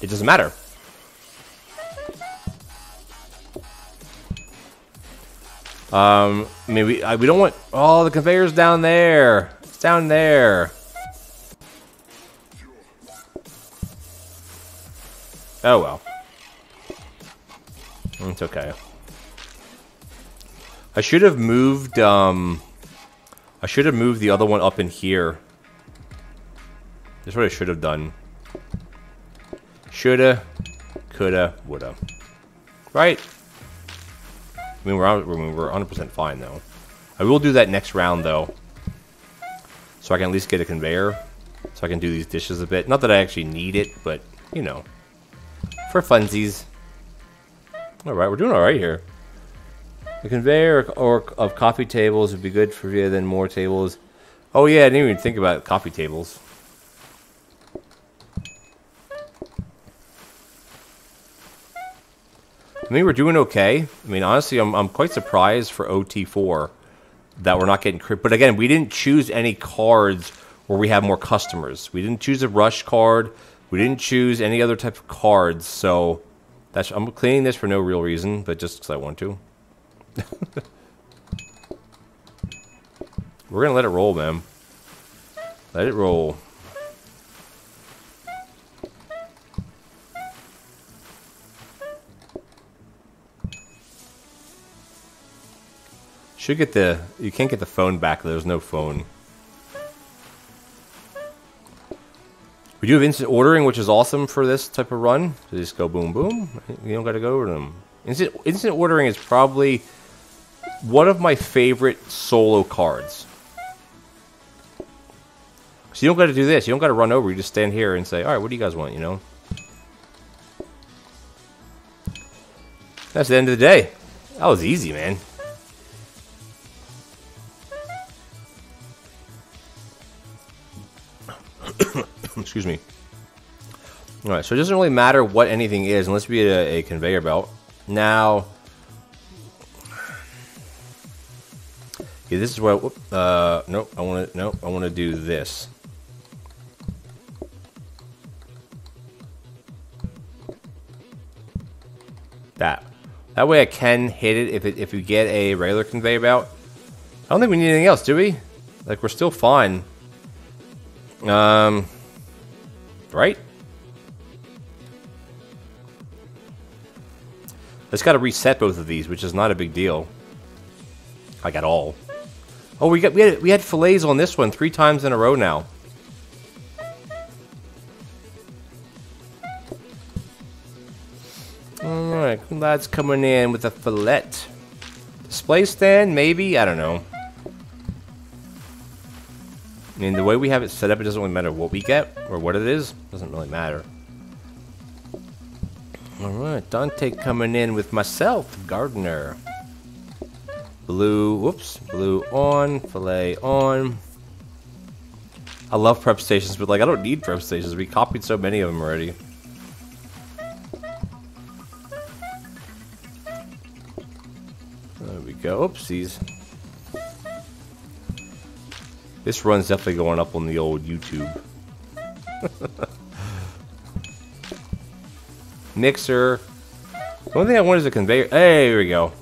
it doesn't matter. Um, I mean, we, I, we don't want... Oh, the conveyor's down there. It's down there. Oh well. It's okay. I should have moved, um... I should have moved the other one up in here. That's what I should have done. Shoulda, coulda, woulda. Right? I mean, we're, we're 100% fine, though. I will do that next round, though. So I can at least get a conveyor. So I can do these dishes a bit. Not that I actually need it, but, you know. For funsies. Alright, we're doing alright here. A conveyor or, of coffee tables would be good for you then more tables. Oh yeah, I didn't even think about coffee tables. I mean, we're doing okay. I mean, honestly, I'm, I'm quite surprised for OT4 that we're not getting crit. But again, we didn't choose any cards where we have more customers. We didn't choose a rush card. We didn't choose any other type of cards. So that's I'm cleaning this for no real reason, but just because I want to. we're gonna let it roll, man. Let it roll. Should get the... You can't get the phone back. There's no phone. We do have instant ordering, which is awesome for this type of run. So just go boom, boom. You don't got to go over them. Instant, instant ordering is probably one of my favorite solo cards. So you don't got to do this. You don't got to run over. You just stand here and say, all right, what do you guys want, you know? That's the end of the day. That was easy, man. Excuse me. Alright, so it doesn't really matter what anything is unless we get a, a conveyor belt. Now, yeah, this is what. Uh, nope. I want to. Nope. I want to do this. That. That way I can hit it if it if we get a regular conveyor belt. I don't think we need anything else, do we? Like we're still fine. Um. Right? It's got to reset both of these, which is not a big deal. Like at all. Oh, we got we had we had fillets on this one three times in a row now. All right, lads coming in with a fillet. Display stand, maybe I don't know. I mean, the way we have it set up, it doesn't really matter what we get or what it is. It Doesn't really matter. Alright, Dante coming in with myself, Gardener. Blue, whoops, blue on, fillet on. I love prep stations, but like I don't need prep stations. We copied so many of them already. There we go. Oopsies. This run's definitely going up on the old YouTube. Mixer. Only thing I want is a conveyor. Hey, here we go.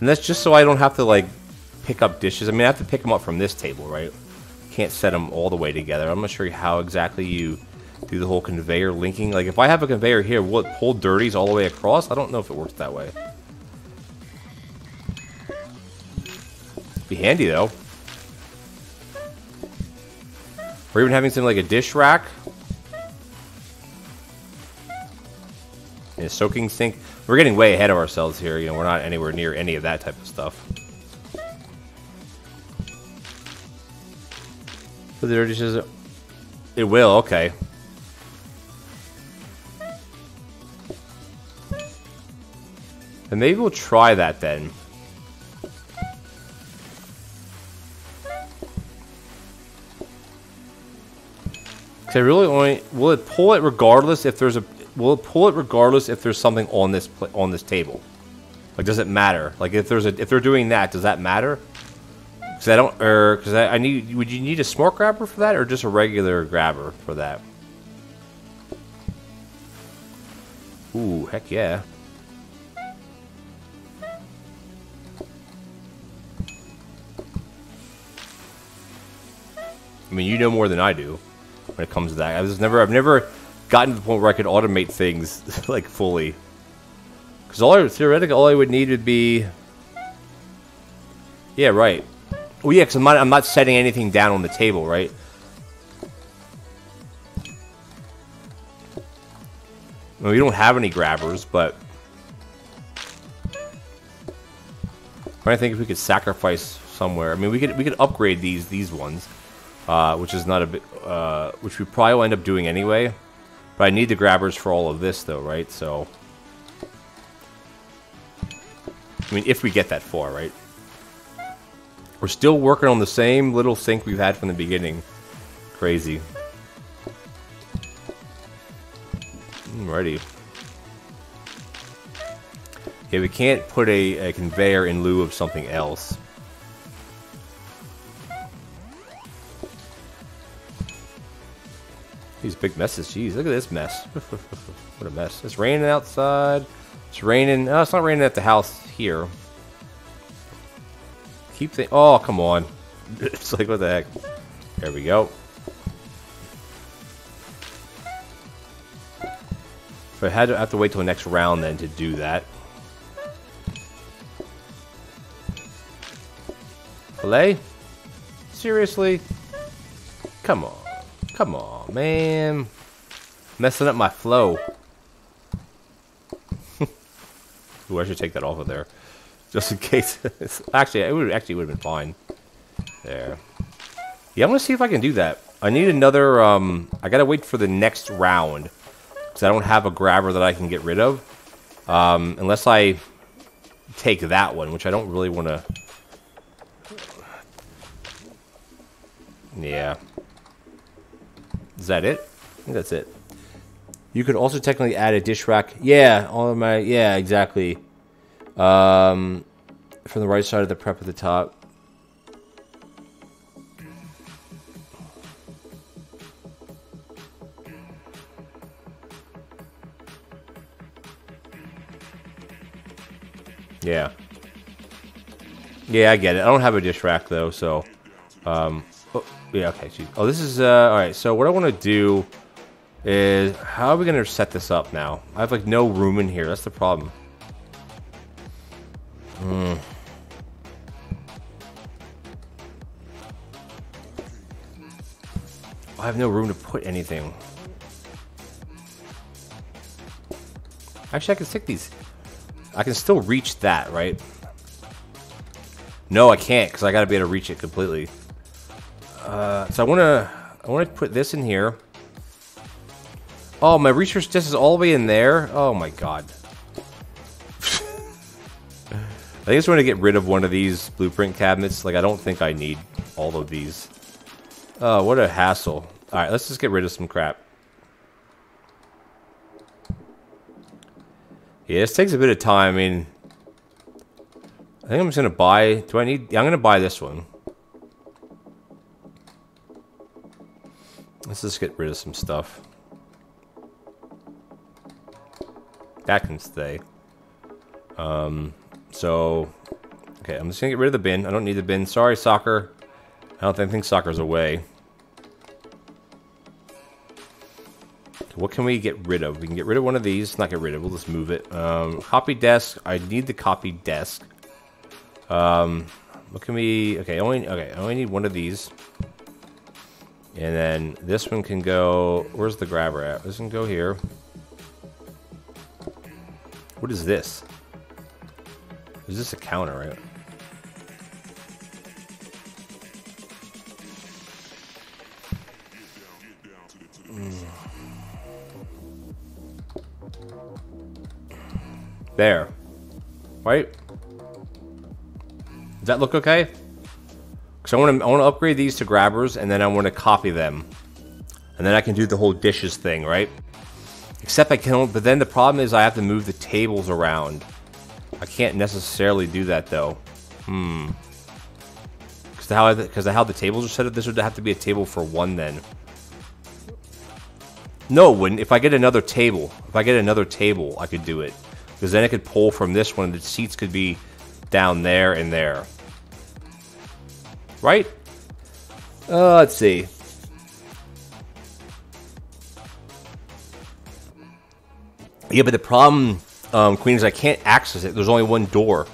And that's just so I don't have to, like, pick up dishes. I mean, I have to pick them up from this table, right? Can't set them all the way together. I'm not sure how exactly you do the whole conveyor linking. Like, if I have a conveyor here, will it pull dirties all the way across? I don't know if it works that way. Be handy, though. Or even having something like a dish rack. A soaking sink. We're getting way ahead of ourselves here. You know, we're not anywhere near any of that type of stuff. But there just it will, okay. And maybe we'll try that then. Because I really only will it pull it regardless if there's a will it pull it regardless if there's something on this on this table? Like, does it matter? Like, if there's a if they're doing that, does that matter? Because I don't, or because I, I need. Would you need a smart grabber for that, or just a regular grabber for that? Ooh, heck yeah. I mean, you know more than I do when it comes to that. I was never, I've never gotten to the point where I could automate things like fully. Because all I, theoretically, all I would need would be Yeah, right. Well, yeah, because I'm not, I'm not setting anything down on the table, right? Well, we don't have any grabbers, but... I think if we could sacrifice somewhere. I mean, we could we could upgrade these these ones, uh, which is not a bit, uh, which we probably will end up doing anyway. But I need the grabbers for all of this, though, right? So, I mean, if we get that far, right? We're still working on the same little sink we've had from the beginning. Crazy. Alrighty. Okay, we can't put a, a conveyor in lieu of something else. These big messes, jeez, look at this mess. what a mess. It's raining outside. It's raining. Oh, it's not raining at the house here. Keep the. Oh, come on. it's like, what the heck? There we go. So I had to have to wait till the next round then to do that. Filet? Seriously? Come on. Come on, man. Messing up my flow. Ooh, I should take that off of there. Just in case. actually, it would actually would have been fine. There. Yeah, I'm gonna see if I can do that. I need another, um, I gotta wait for the next round. Because I don't have a grabber that I can get rid of. Um, unless I take that one, which I don't really want to... Yeah. Is that it? I think that's it. You could also technically add a dish rack. Yeah, all of my yeah, exactly. Um, from the right side of the prep at the top. Yeah. Yeah, I get it. I don't have a dish rack though, so um, yeah, okay. Geez. Oh, this is, uh, alright, so what I want to do is, how are we going to set this up now? I have, like, no room in here. That's the problem. Hmm. I have no room to put anything. Actually, I can stick these. I can still reach that, right? No, I can't, because I got to be able to reach it completely. Uh, so I want to I want to put this in here. Oh, my research desk is all the way in there. Oh my god. I just want to get rid of one of these blueprint cabinets. Like, I don't think I need all of these. Oh, what a hassle. Alright, let's just get rid of some crap. Yeah, this takes a bit of time. I mean, I think I'm just going to buy... Do I need... I'm going to buy this one. Let's just get rid of some stuff. That can stay. Um, so, okay, I'm just gonna get rid of the bin. I don't need the bin. Sorry, soccer. I don't think, think soccer's away. What can we get rid of? We can get rid of one of these. Not get rid of. We'll just move it. Um, copy desk. I need the copy desk. Um, what can we? Okay, only okay. I only need one of these. And then this one can go... Where's the grabber at? This can go here. What is this? Is this a counter, right? Hmm. There. Right? Does that look okay? So I want to I want to upgrade these to grabbers, and then I want to copy them, and then I can do the whole dishes thing, right? Except I can, but then the problem is I have to move the tables around. I can't necessarily do that though. Hmm. Because how because how the tables are set up, this would have to be a table for one then. No, when if I get another table, if I get another table, I could do it. Because then I could pull from this one, the seats could be down there and there. Right? Uh, let's see. Yeah, but the problem, um, Queen, is I can't access it. There's only one door.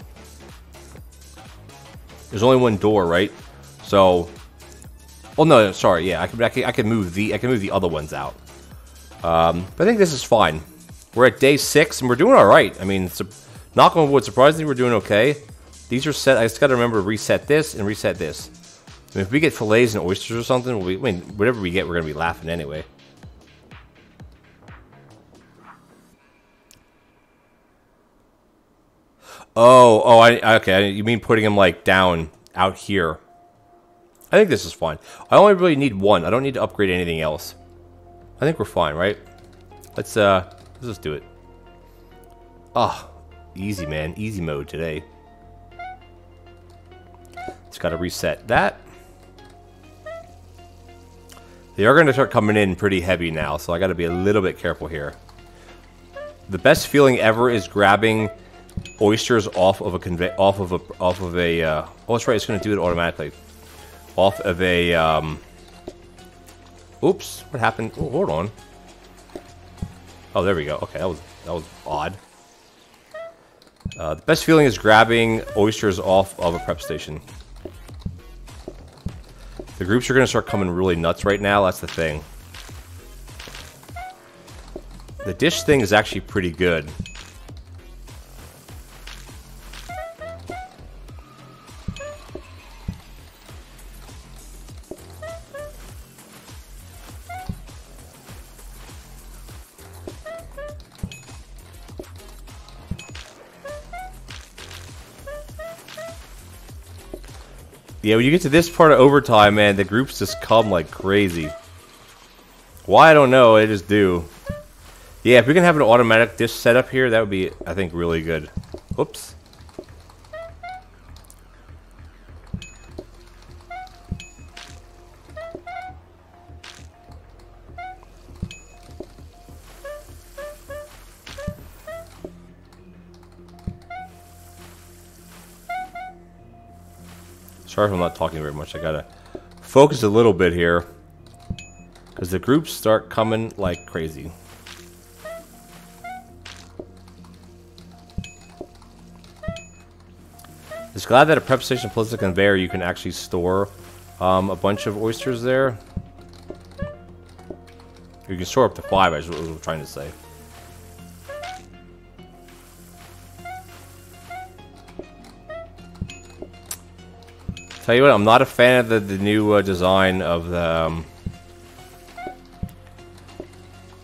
There's only one door, right? So, well, no, sorry, yeah, I can, I can, I can move the, I can move the other ones out. Um, but I think this is fine. We're at day six, and we're doing all right. I mean, knock on wood, surprisingly, we're doing okay. These are set. I just got to remember to reset this and reset this. I mean, if we get fillets and oysters or something, we, I mean, whatever we get, we're gonna be laughing anyway. Oh, oh, I okay. You mean putting them like down out here? I think this is fine. I only really need one. I don't need to upgrade anything else. I think we're fine, right? Let's uh, let's just do it. Ah, oh, easy man, easy mode today. Just got to reset that. They are going to start coming in pretty heavy now, so I got to be a little bit careful here. The best feeling ever is grabbing oysters off of a convey off of a off of a uh, oh that's right it's going to do it automatically. Off of a um, oops what happened? Oh, hold on. Oh there we go. Okay that was that was odd. Uh, the best feeling is grabbing oysters off of a prep station the groups are going to start coming really nuts right now that's the thing. The dish thing is actually pretty good Yeah, when you get to this part of overtime, man, the groups just come like crazy. Why, I don't know. They just do. Yeah, if we can have an automatic dish setup here, that would be, I think, really good. Oops. Sorry if I'm not talking very much. I gotta focus a little bit here. Because the groups start coming like crazy. Just glad that a prep station plus a conveyor you can actually store um, a bunch of oysters there. You can store up to five, I was trying to say. Tell you what, I'm not a fan of the, the new uh, design of the... Um,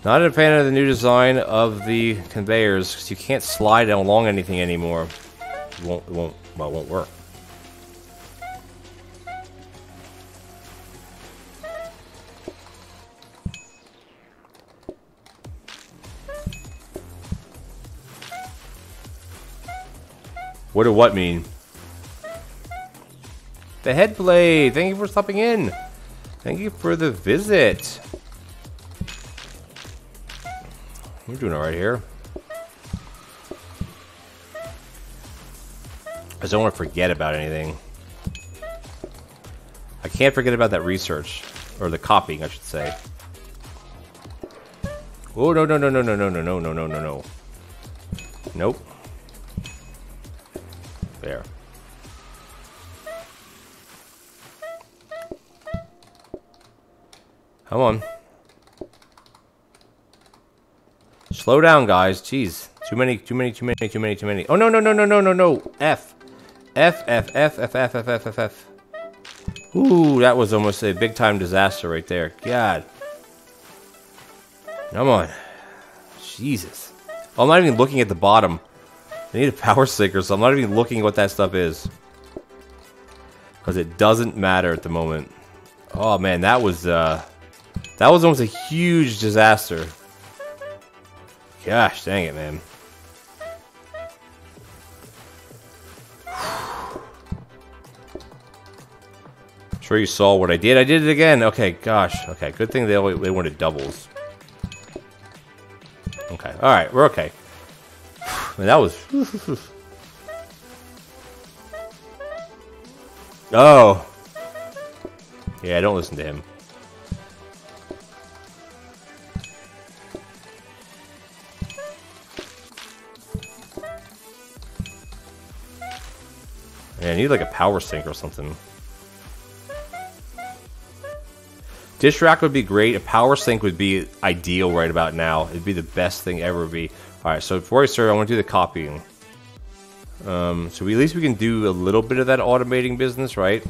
not a fan of the new design of the conveyors, because you can't slide along anything anymore. It won't, it won't, well, it won't work. What do what mean? The head blade. Thank you for stopping in. Thank you for the visit. We're doing alright here. I don't want to forget about anything. I can't forget about that research. Or the copying, I should say. Oh, no, no, no, no, no, no, no, no, no, no, no, no. Nope. There. Come on. Slow down, guys. Jeez. Too many, too many, too many, too many, too many. Oh, no, no, no, no, no, no, no. F. F, F, F, F, F, F, F, F, F. Ooh, that was almost a big-time disaster right there. God. Come on. Jesus. I'm not even looking at the bottom. I need a power sticker, so I'm not even looking at what that stuff is. Because it doesn't matter at the moment. Oh, man, that was, uh... That was almost a huge disaster. Gosh, dang it, man. sure you saw what I did. I did it again. Okay, gosh. Okay, good thing they, they wanted doubles. Okay, alright, we're okay. Man, that was... oh. Yeah, don't listen to him. I need like a power sink or something. Dish rack would be great. A power sink would be ideal right about now. It'd be the best thing ever be. Alright, so before I start, I want to do the copying. Um, so we, at least we can do a little bit of that automating business, right?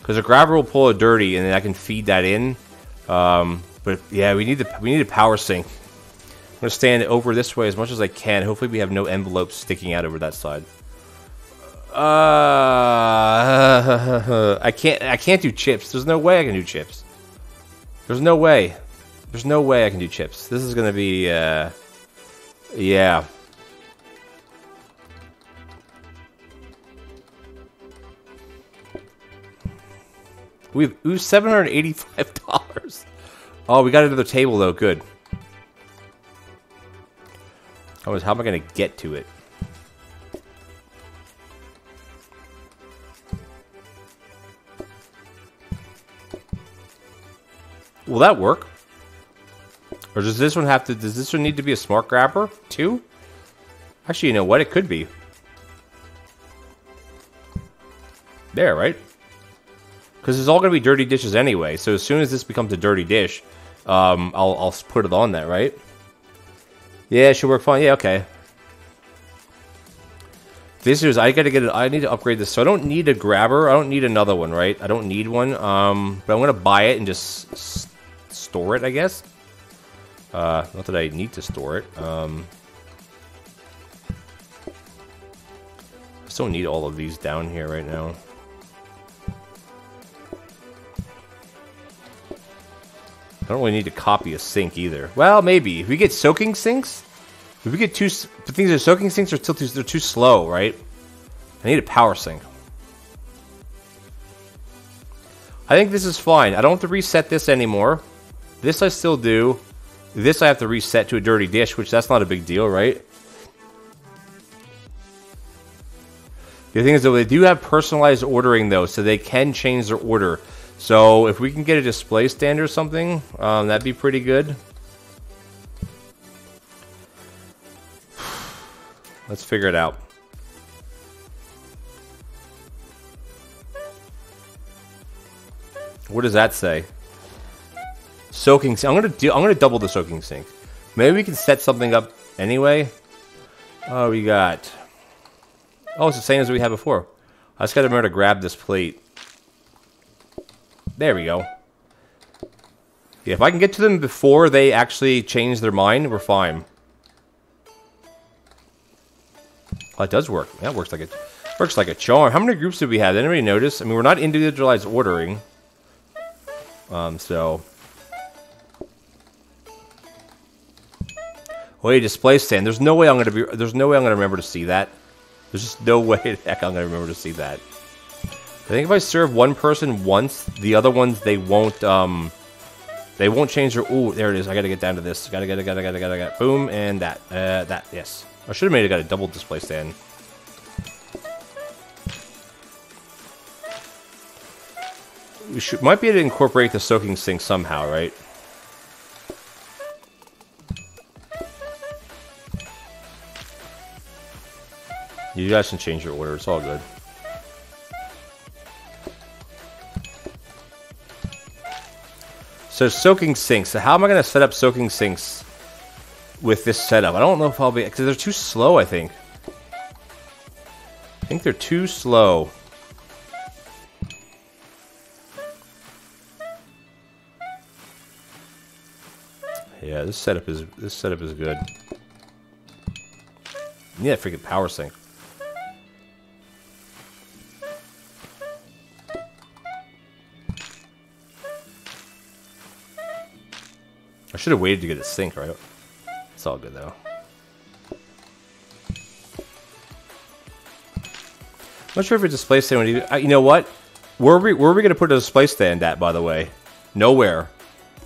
Because a grabber will pull a dirty, and then I can feed that in. Um, but yeah, we need the we need a power sink. I'm gonna stand over this way as much as I can. Hopefully, we have no envelopes sticking out over that side. Uh, I can't I can't do chips. There's no way I can do chips. There's no way. There's no way I can do chips. This is gonna be uh, yeah. We've ooh seven hundred eighty-five dollars. Oh, we got another table though. Good. Oh, how am I gonna get to it? Will that work? Or does this one have to, does this one need to be a smart grabber too? Actually, you know what? It could be. There, right? Because it's all going to be dirty dishes anyway. So as soon as this becomes a dirty dish, um, I'll, I'll put it on that, right? Yeah, it should work fine. Yeah, okay. This is, I gotta get it, I need to upgrade this. So I don't need a grabber. I don't need another one, right? I don't need one. Um, but I'm gonna buy it and just store it, I guess. Uh, not that I need to store it. Um, I still need all of these down here right now. I don't really need to copy a sink either. Well, maybe. If we get soaking sinks, if we get two, things are soaking sinks are still too, they're too slow, right? I need a power sink. I think this is fine. I don't have to reset this anymore. This I still do. This I have to reset to a dirty dish, which that's not a big deal, right? The thing is, though, they do have personalized ordering, though, so they can change their order. So if we can get a display stand or something, um, that'd be pretty good. Let's figure it out. What does that say? Soaking sink. I'm gonna do. I'm gonna double the soaking sink. Maybe we can set something up anyway. Oh, we got. Oh, it's the same as we had before. I just gotta remember to grab this plate. There we go. Yeah, if I can get to them before they actually change their mind, we're fine. Oh, it does work. That works like a works like a charm. How many groups did we have? Did anybody notice? I mean, we're not individualized ordering. Um, so. Wait, display stand. There's no way I'm gonna be. There's no way I'm gonna remember to see that. There's just no way the heck I'm gonna remember to see that. I think if I serve one person once, the other ones they won't um they won't change their ooh, there it is. I gotta get down to this. Gotta gotta gotta gotta gotta get boom and that. Uh that, yes. I should have made it got a double display stand. We should might be able to incorporate the soaking sink somehow, right? You guys can change your order, it's all good. So soaking sinks. So how am I going to set up soaking sinks with this setup? I don't know if I'll be... Because they're too slow, I think. I think they're too slow. Yeah, this setup is this setup is good. Yeah, freaking power sink. I should have waited to get a sink, right? It's all good, though. I'm not sure if a display stand would even... You know what? Where are we, where are we going to put a display stand at, by the way? Nowhere.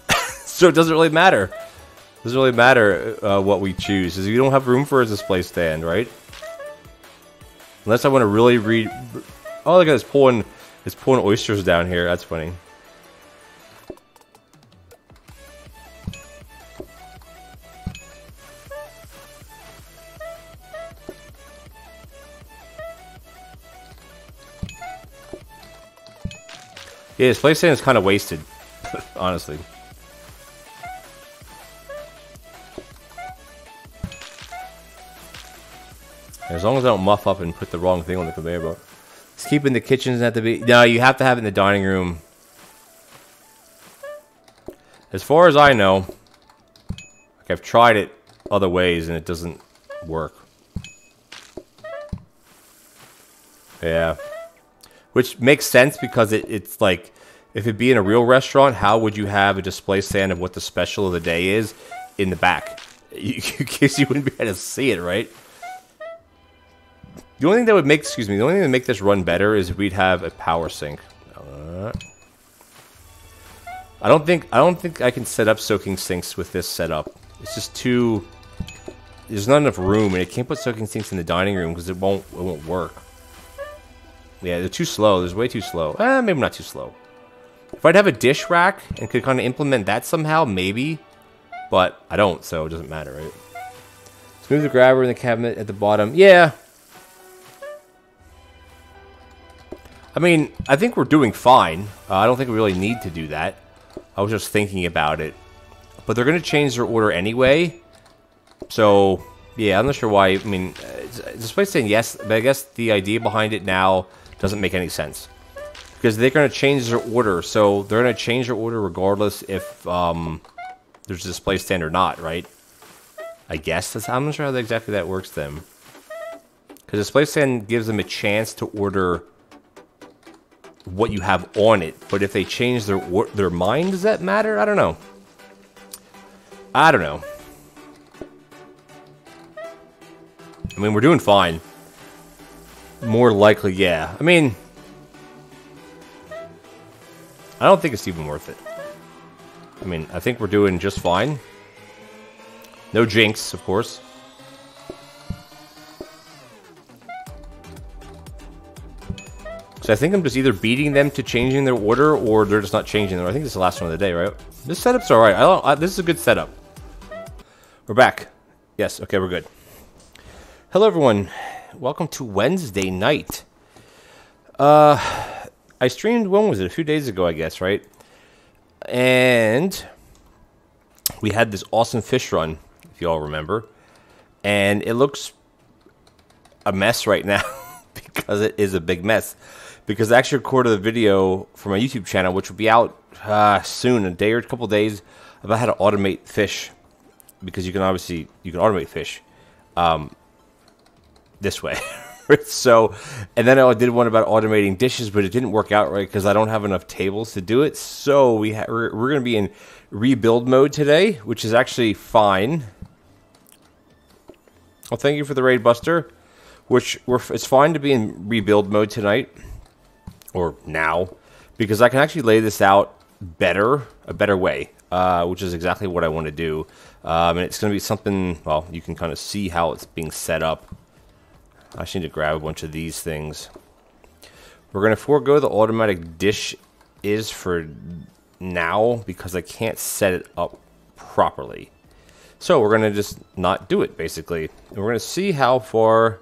so it doesn't really matter. It doesn't really matter uh, what we choose. Because you don't have room for a display stand, right? Unless I want to really read... Oh, look at this pulling... It's pulling oysters down here. That's funny. Yeah, this prep station is kind of wasted, honestly. As long as I don't muff up and put the wrong thing on the conveyor belt. It's keeping the kitchens at the be. No, you have to have it in the dining room. As far as I know, like I've tried it other ways and it doesn't work. Yeah. Which makes sense because it, it's like, if it be in a real restaurant, how would you have a display stand of what the special of the day is in the back? In case you wouldn't be able to see it, right? The only thing that would make, excuse me, the only thing that would make this run better is if we'd have a power sink. Uh, I don't think I don't think I can set up soaking sinks with this setup. It's just too. There's not enough room, and it can't put soaking sinks in the dining room because it won't it won't work. Yeah, they're too slow. They're way too slow. Eh, maybe not too slow. If I'd have a dish rack and could kind of implement that somehow, maybe. But I don't, so it doesn't matter, right? Smooth the grabber in the cabinet at the bottom. Yeah, I mean, I think we're doing fine. Uh, I don't think we really need to do that. I was just thinking about it. But they're going to change their order anyway. So, yeah, I'm not sure why. I mean, despite saying yes, but I guess the idea behind it now doesn't make any sense. Because they're going to change their order. So they're going to change their order regardless if um, there's a display stand or not, right? I guess. That's, I'm not sure how exactly that works then. Because display stand gives them a chance to order what you have on it. But if they change their their mind, does that matter? I don't know. I don't know. I mean, we're doing fine. More likely, yeah. I mean, I don't think it's even worth it. I mean, I think we're doing just fine. No jinx, of course. So I think I'm just either beating them to changing their order, or they're just not changing them. I think this is the last one of the day, right? This setup's all right. I. I, this is a good setup. We're back. Yes. Okay, we're good. Hello, everyone. Welcome to Wednesday night. Uh, I streamed. When was it? A few days ago, I guess, right? And we had this awesome fish run, if you all remember, and it looks a mess right now because it is a big mess because I actually recorded a video for my YouTube channel, which will be out uh, soon, a day or a couple days, about how to automate fish. Because you can obviously you can automate fish um, this way. so, and then I did one about automating dishes, but it didn't work out right because I don't have enough tables to do it. So we ha- we're, we're going to be in rebuild mode today, which is actually fine. Well, thank you for the raid, Buster. Which we're, it's fine to be in rebuild mode tonight or now, because I can actually lay this out better, a better way, uh, which is exactly what I want to do. Um, and it's going to be something, well, you can kind of see how it's being set up. I just need to grab a bunch of these things. We're going to forego the automatic dish is for now because I can't set it up properly. So we're going to just not do it, basically. And we're going to see how far...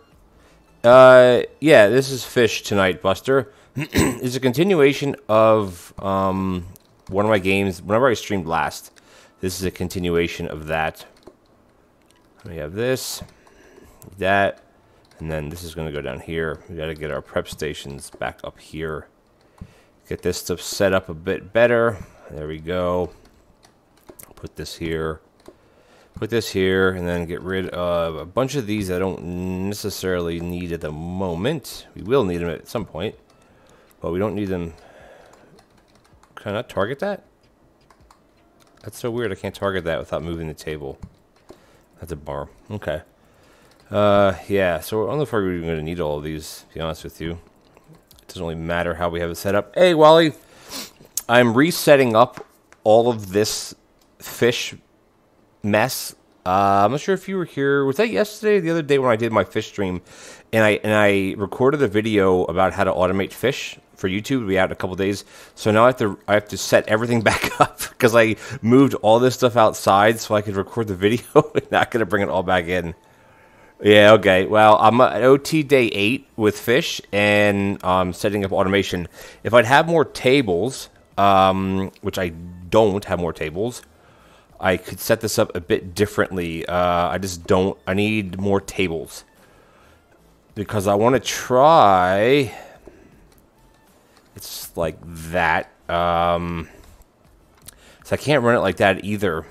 Uh, yeah, this is fish tonight, Buster. it's a continuation of um, one of my games. Whenever I streamed last, this is a continuation of that. We have this, that, and then this is going to go down here. We got to get our prep stations back up here. Get this stuff set up a bit better. There we go. Put this here. Put this here, and then get rid of a bunch of these I don't necessarily need at the moment. We will need them at some point. But we don't need them. Can I not target that? That's so weird. I can't target that without moving the table. That's a bar. Okay. Uh, yeah, so I don't know if we're even going to need all of these, to be honest with you. It doesn't really matter how we have it set up. Hey, Wally, I'm resetting up all of this fish mess. Uh, I'm not sure if you were here. Was that yesterday the other day when I did my fish stream? And I, and I recorded a video about how to automate fish for YouTube. It'll be out in a couple days. So now I have to I have to set everything back up because I moved all this stuff outside so I could record the video and not gonna bring it all back in. Yeah, okay. Well, I'm at OT day eight with fish and um, setting up automation. If I'd have more tables, um, which I don't have more tables, I could set this up a bit differently. Uh, I just don't. I need more tables because I want to try. It's like that. Um, so I can't run it like that either.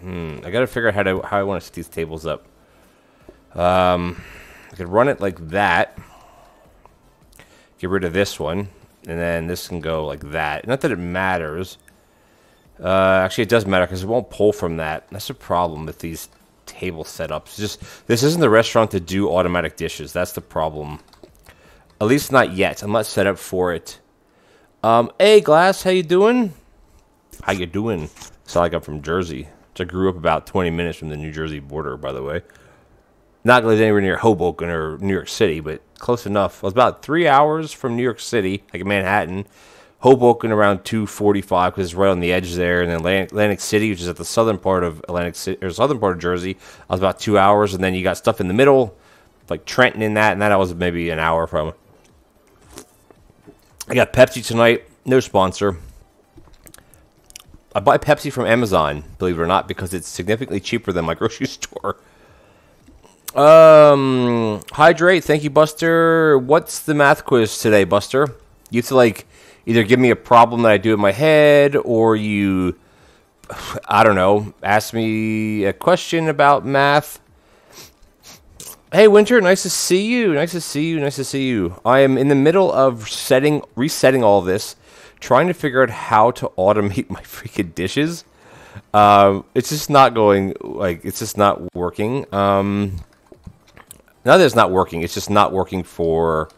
Hmm, I got to figure out how to how I want to set these tables up. Um, I could run it like that. Get rid of this one, and then this can go like that. Not that it matters. Uh, actually, it does matter because it won't pull from that. That's the problem with these table setups. just this isn't the restaurant to do automatic dishes. That's the problem. At least not yet. I'm not set up for it. Um, hey, Glass, how you doing? How you doing? Sound like I'm from Jersey. I grew up about 20 minutes from the New Jersey border, by the way. Not lived anywhere near Hoboken or New York City, but close enough. I was about three hours from New York City, like Manhattan. Hoboken around 245 because it's right on the edge there, and then Atlantic City, which is at the southern part of Atlantic City or southern part of Jersey, I was about two hours, and then you got stuff in the middle, like Trenton in that, and that I was maybe an hour from. I got Pepsi tonight, no sponsor. I buy Pepsi from Amazon, believe it or not, because it's significantly cheaper than my grocery store. Um, hydrate. Thank you, Buster. What's the math quiz today, Buster? You have to like either give me a problem that I do in my head, or you, I don't know, ask me a question about math. Hey, Winter, nice to see you. Nice to see you. Nice to see you. I am in the middle of setting, resetting all this, trying to figure out how to automate my freaking dishes. Um, it's just not going like it's just not working. Um, not that it's not working. It's just not working for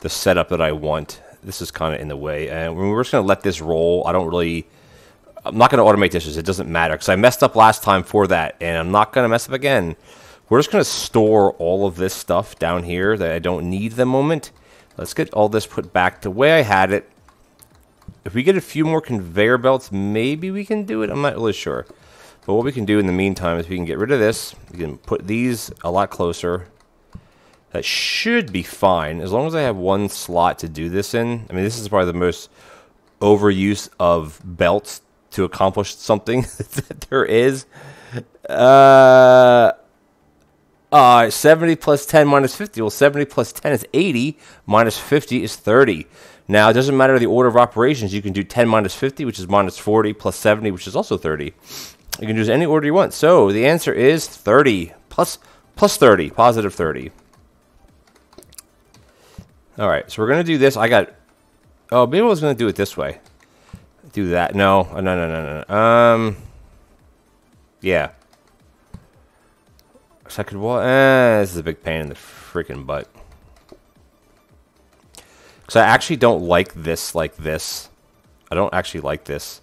the setup that I want this is kind of in the way. And we're just going to let this roll. I don't really... I'm not going to automate dishes. It doesn't matter because I messed up last time for that, and I'm not going to mess up again. We're just going to store all of this stuff down here that I don't need the moment. Let's get all this put back the way I had it. If we get a few more conveyor belts, maybe we can do it. I'm not really sure. But what we can do in the meantime is we can get rid of this. We can put these a lot closer. That should be fine, as long as I have one slot to do this in. I mean, this is probably the most overuse of belts to accomplish something that there is. Uh, uh, 70 plus 10 minus 50. Well, 70 plus 10 is 80, minus 50 is 30. Now, it doesn't matter the order of operations. You can do 10 minus 50, which is minus 40, plus 70, which is also 30. You can use any order you want. So, the answer is 30, plus, plus 30, positive 30. All right, so we're going to do this. I got... Oh, maybe I was going to do it this way. Do that. No. Oh, no, no, no, no. Um... Yeah. Second. Well, eh, this is a big pain in the freaking butt. Because I actually don't like this like this. I don't actually like this.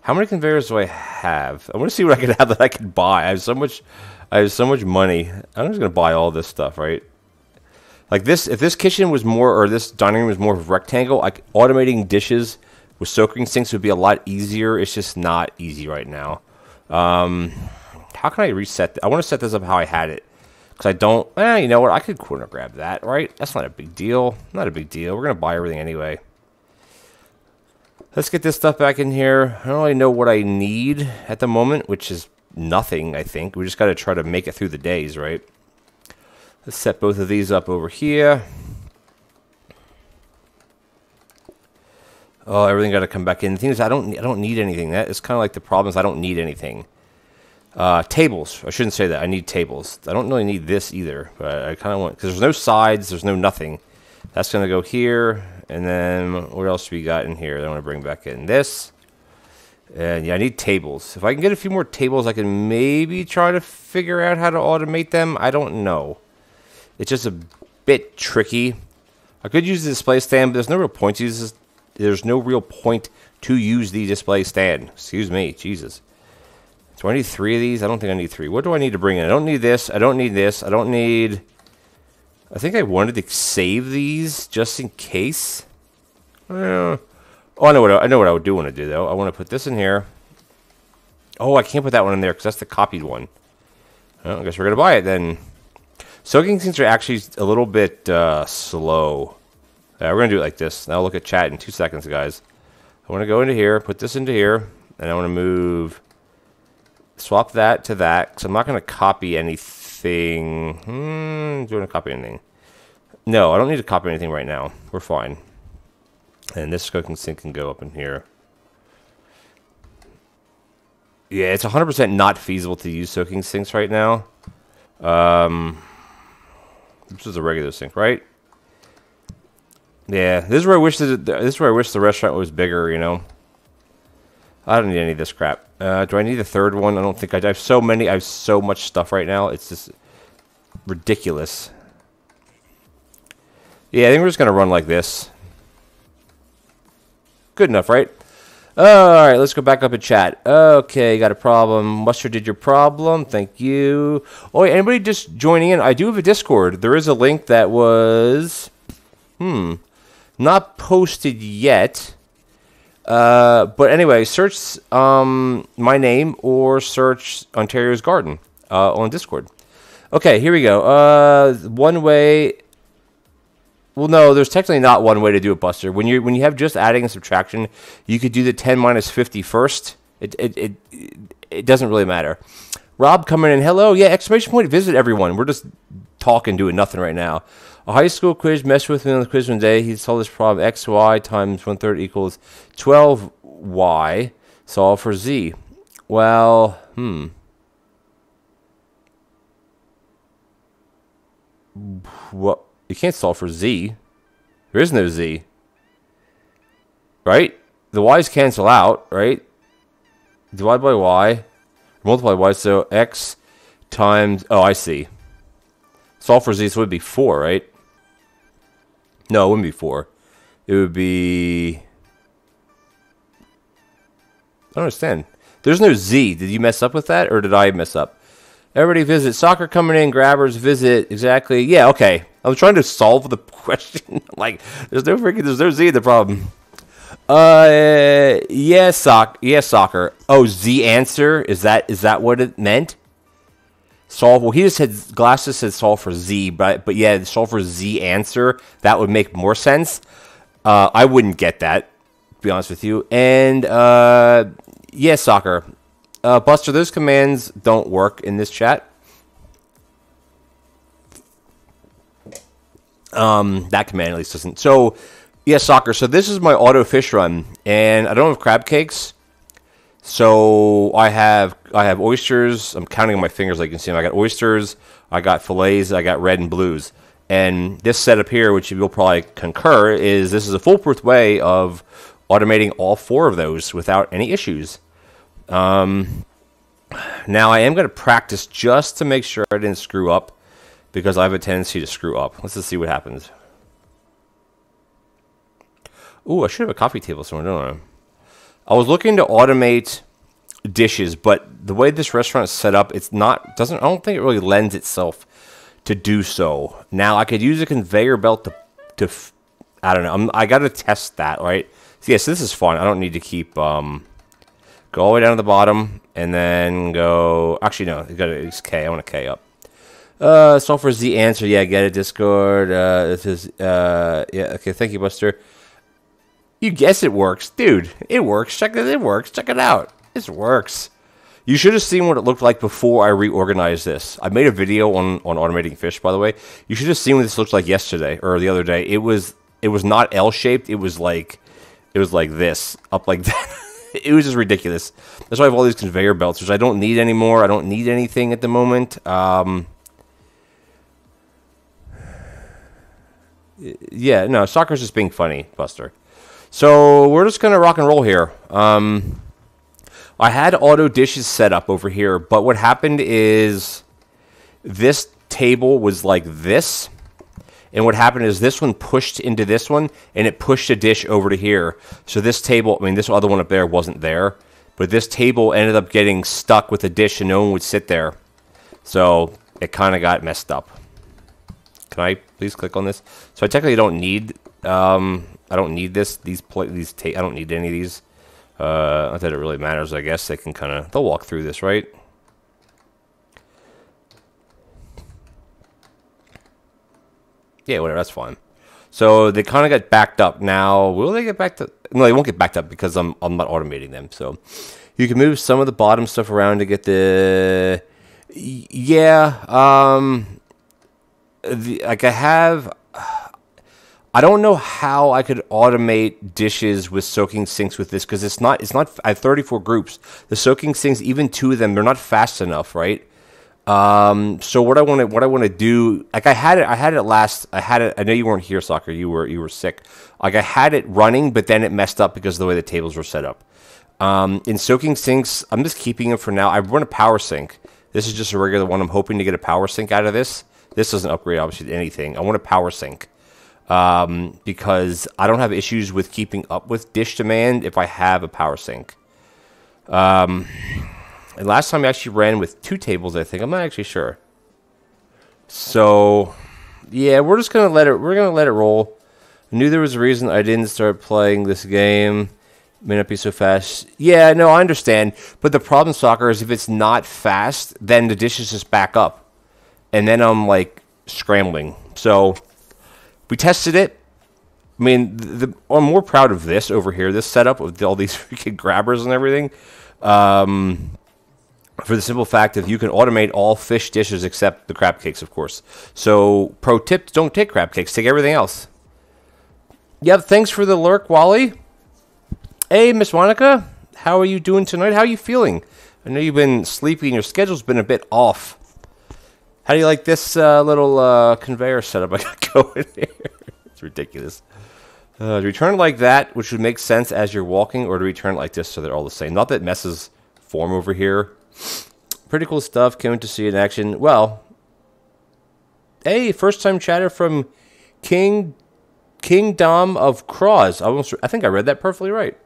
How many conveyors do I have? I want to see what I can have that I can buy. I have so much... I have so much money. I'm just going to buy all this stuff, right? Like this, if this kitchen was more, or this dining room was more of a rectangle, like automating dishes with soaking sinks would be a lot easier. It's just not easy right now. Um, how can I reset? Th I want to set this up how I had it. Because I don't, eh, you know what? I could corner grab that, right? That's not a big deal. Not a big deal. We're going to buy everything anyway. Let's get this stuff back in here. I don't really know what I need at the moment, which is nothing, I think. We just got to try to make it through the days, right? Let's set both of these up over here. Oh, everything got to come back in. The thing is, I don't, I don't need anything. That is kind of like the problem is I don't need anything. Uh, tables. I shouldn't say that. I need tables. I don't really need this either, but I, I kind of want because there's no sides. There's no nothing. That's going to go here, and then what else we got in here? I want to bring back in this. And yeah, I need tables. If I can get a few more tables, I can maybe try to figure out how to automate them. I don't know. It's just a bit tricky. I could use the display stand, but there's no real point to use this. There's no real point to use the display stand. Excuse me, Jesus. Do I need three of these? I don't think I need three. What do I need to bring in? I don't need this. I don't need this. I don't need... I think I wanted to save these just in case. Uh, oh, I know what I, I know what I do want to do though. I want to put this in here. Oh, I can't put that one in there because that's the copied one. Well, I guess we're gonna buy it then. Soaking sinks are actually a little bit uh, slow. Yeah, we're going to do it like this. Now look at chat in two seconds, guys. I want to go into here, put this into here, and I want to move, swap that to that, because I'm not going to copy anything. Hmm, do you want to copy anything? No, I don't need to copy anything right now. We're fine. And this soaking sink can go up in here. Yeah, it's 100% not feasible to use soaking sinks right now. Um, this is a regular sink, right? Yeah, this is where I wish the, this is where I wish the restaurant was bigger. You know, I don't need any of this crap. Uh, do I need a third one? I don't think I, I have so many. I have so much stuff right now. It's just ridiculous. Yeah, I think we're just gonna run like this. Good enough, right? All right, let's go back up in chat. Okay, got a problem. Mustard did your problem. Thank you. Oh, anybody just joining in? I do have a Discord. There is a link that was, hmm, not posted yet. Uh, but anyway, search um, my name or search Ontario's Garden uh, on Discord. Okay, here we go. Uh, one way well, no, there's technically not one way to do it, Buster. When you when you have just adding and subtraction, you could do the 10 minus 50 first. It it it, it doesn't really matter. Rob coming in, hello, yeah, exclamation point, visit everyone. We're just talking, doing nothing right now. A high school quiz messed with me on the quiz one day. He solved this problem x y times one third equals 12y. Solve for z. Well, hmm. What? You can't solve for z. There is no z. Right? The y's cancel out, right? Divide by y. Multiply y, so x times... Oh, I see. Solve for z, so it would be 4, right? No, it wouldn't be 4. It would be... I don't understand. There's no z. Did you mess up with that, or did I mess up? Everybody visit. Soccer coming in. Grabbers visit. Exactly. Yeah, okay. I was trying to solve the question. like, there's no freaking, there's no Z in the problem. Uh, yeah, sock, yeah, soccer. Oh, Z answer is that is that what it meant? Solve. Well, he just said glasses said solve for Z, but but yeah, solve for Z answer. That would make more sense. Uh, I wouldn't get that. To be honest with you. And uh, yeah, soccer. Uh, Buster, those commands don't work in this chat. Um, that command at least doesn't. So, yeah, soccer. So this is my auto fish run, and I don't have crab cakes. So I have I have oysters. I'm counting on my fingers, like you can see. I got oysters, I got fillets, I got red and blues. And this setup here, which you'll probably concur, is this is a foolproof way of automating all four of those without any issues. Um, now I am going to practice just to make sure I didn't screw up because I have a tendency to screw up. Let's just see what happens. Ooh, I should have a coffee table somewhere, don't I? I was looking to automate dishes, but the way this restaurant is set up, it's not doesn't I don't think it really lends itself to do so. Now I could use a conveyor belt to to I don't know. I'm, I got to test that, right? So, yes, yeah, so this is fun. I don't need to keep um go all the way down to the bottom and then go. Actually, no, you got to use K. I want a K up. Uh, software the answer. Yeah, get it. Discord. Uh, this is. Uh, yeah. Okay. Thank you, Buster. You guess it works, dude. It works. Check it. It works. Check it out. This works. You should have seen what it looked like before I reorganized this. I made a video on on automating fish, by the way. You should have seen what this looked like yesterday or the other day. It was it was not L shaped. It was like it was like this up like that. It was just ridiculous. That's why I have all these conveyor belts, which I don't need anymore. I don't need anything at the moment. Um, yeah, no, soccer's just being funny, Buster. So we're just gonna rock and roll here. Um, I had auto dishes set up over here, but what happened is this table was like this. And what happened is this one pushed into this one, and it pushed a dish over to here. So this table, I mean, this other one up there wasn't there, but this table ended up getting stuck with a dish, and no one would sit there. So it kind of got messed up. Can I please click on this? So I technically don't need, um, I don't need this. These these I don't need any of these. Uh, not that it really matters. I guess they can kind of they'll walk through this, right? Yeah, whatever. That's fine. So they kind of got backed up. Now, will they get backed up? No, they won't get backed up because I'm I'm not automating them. So you can move some of the bottom stuff around to get the. Yeah. Um. The, like I have. I don't know how I could automate dishes with soaking sinks with this because it's not. It's not. I have 34 groups. The soaking sinks, even two of them, they're not fast enough, right? Um, so what I want to what I want to do, like I had it, I had it last. I had it. I know you weren't here, soccer. You were you were sick. Like I had it running, but then it messed up because of the way the tables were set up. Um, in soaking sinks, I'm just keeping them for now. I run a power sink. This is just a regular one. I'm hoping to get a power sink out of this. This doesn't upgrade obviously to anything. I want a power sink um, because I don't have issues with keeping up with dish demand if I have a power sink. Um, and last time I actually ran with two tables, I think. I'm not actually sure. So, yeah, we're just gonna let it. We're gonna let it roll. I knew there was a reason I didn't start playing this game. May not be so fast. Yeah, no, I understand. But the problem, soccer, is if it's not fast, then the dishes just back up, and then I'm like scrambling. So we tested it. I mean, the, the, I'm more proud of this over here, this setup with all these freaking grabbers and everything. Um, for the simple fact that you can automate all fish dishes except the crab cakes, of course. So, pro tip: don't take crab cakes; take everything else. Yep. Thanks for the lurk, Wally. Hey, Miss Monica, how are you doing tonight? How are you feeling? I know you've been sleepy and your schedule's been a bit off. How do you like this uh, little uh, conveyor setup I got going here? it's ridiculous. Uh, do we turn it like that, which would make sense as you're walking, or do we turn it like this so they're all the same? Not that messes form over here. Pretty cool stuff. Coming to see in action. Well, hey, first time chatter from King Kingdom of Cross. I almost, I think I read that perfectly right.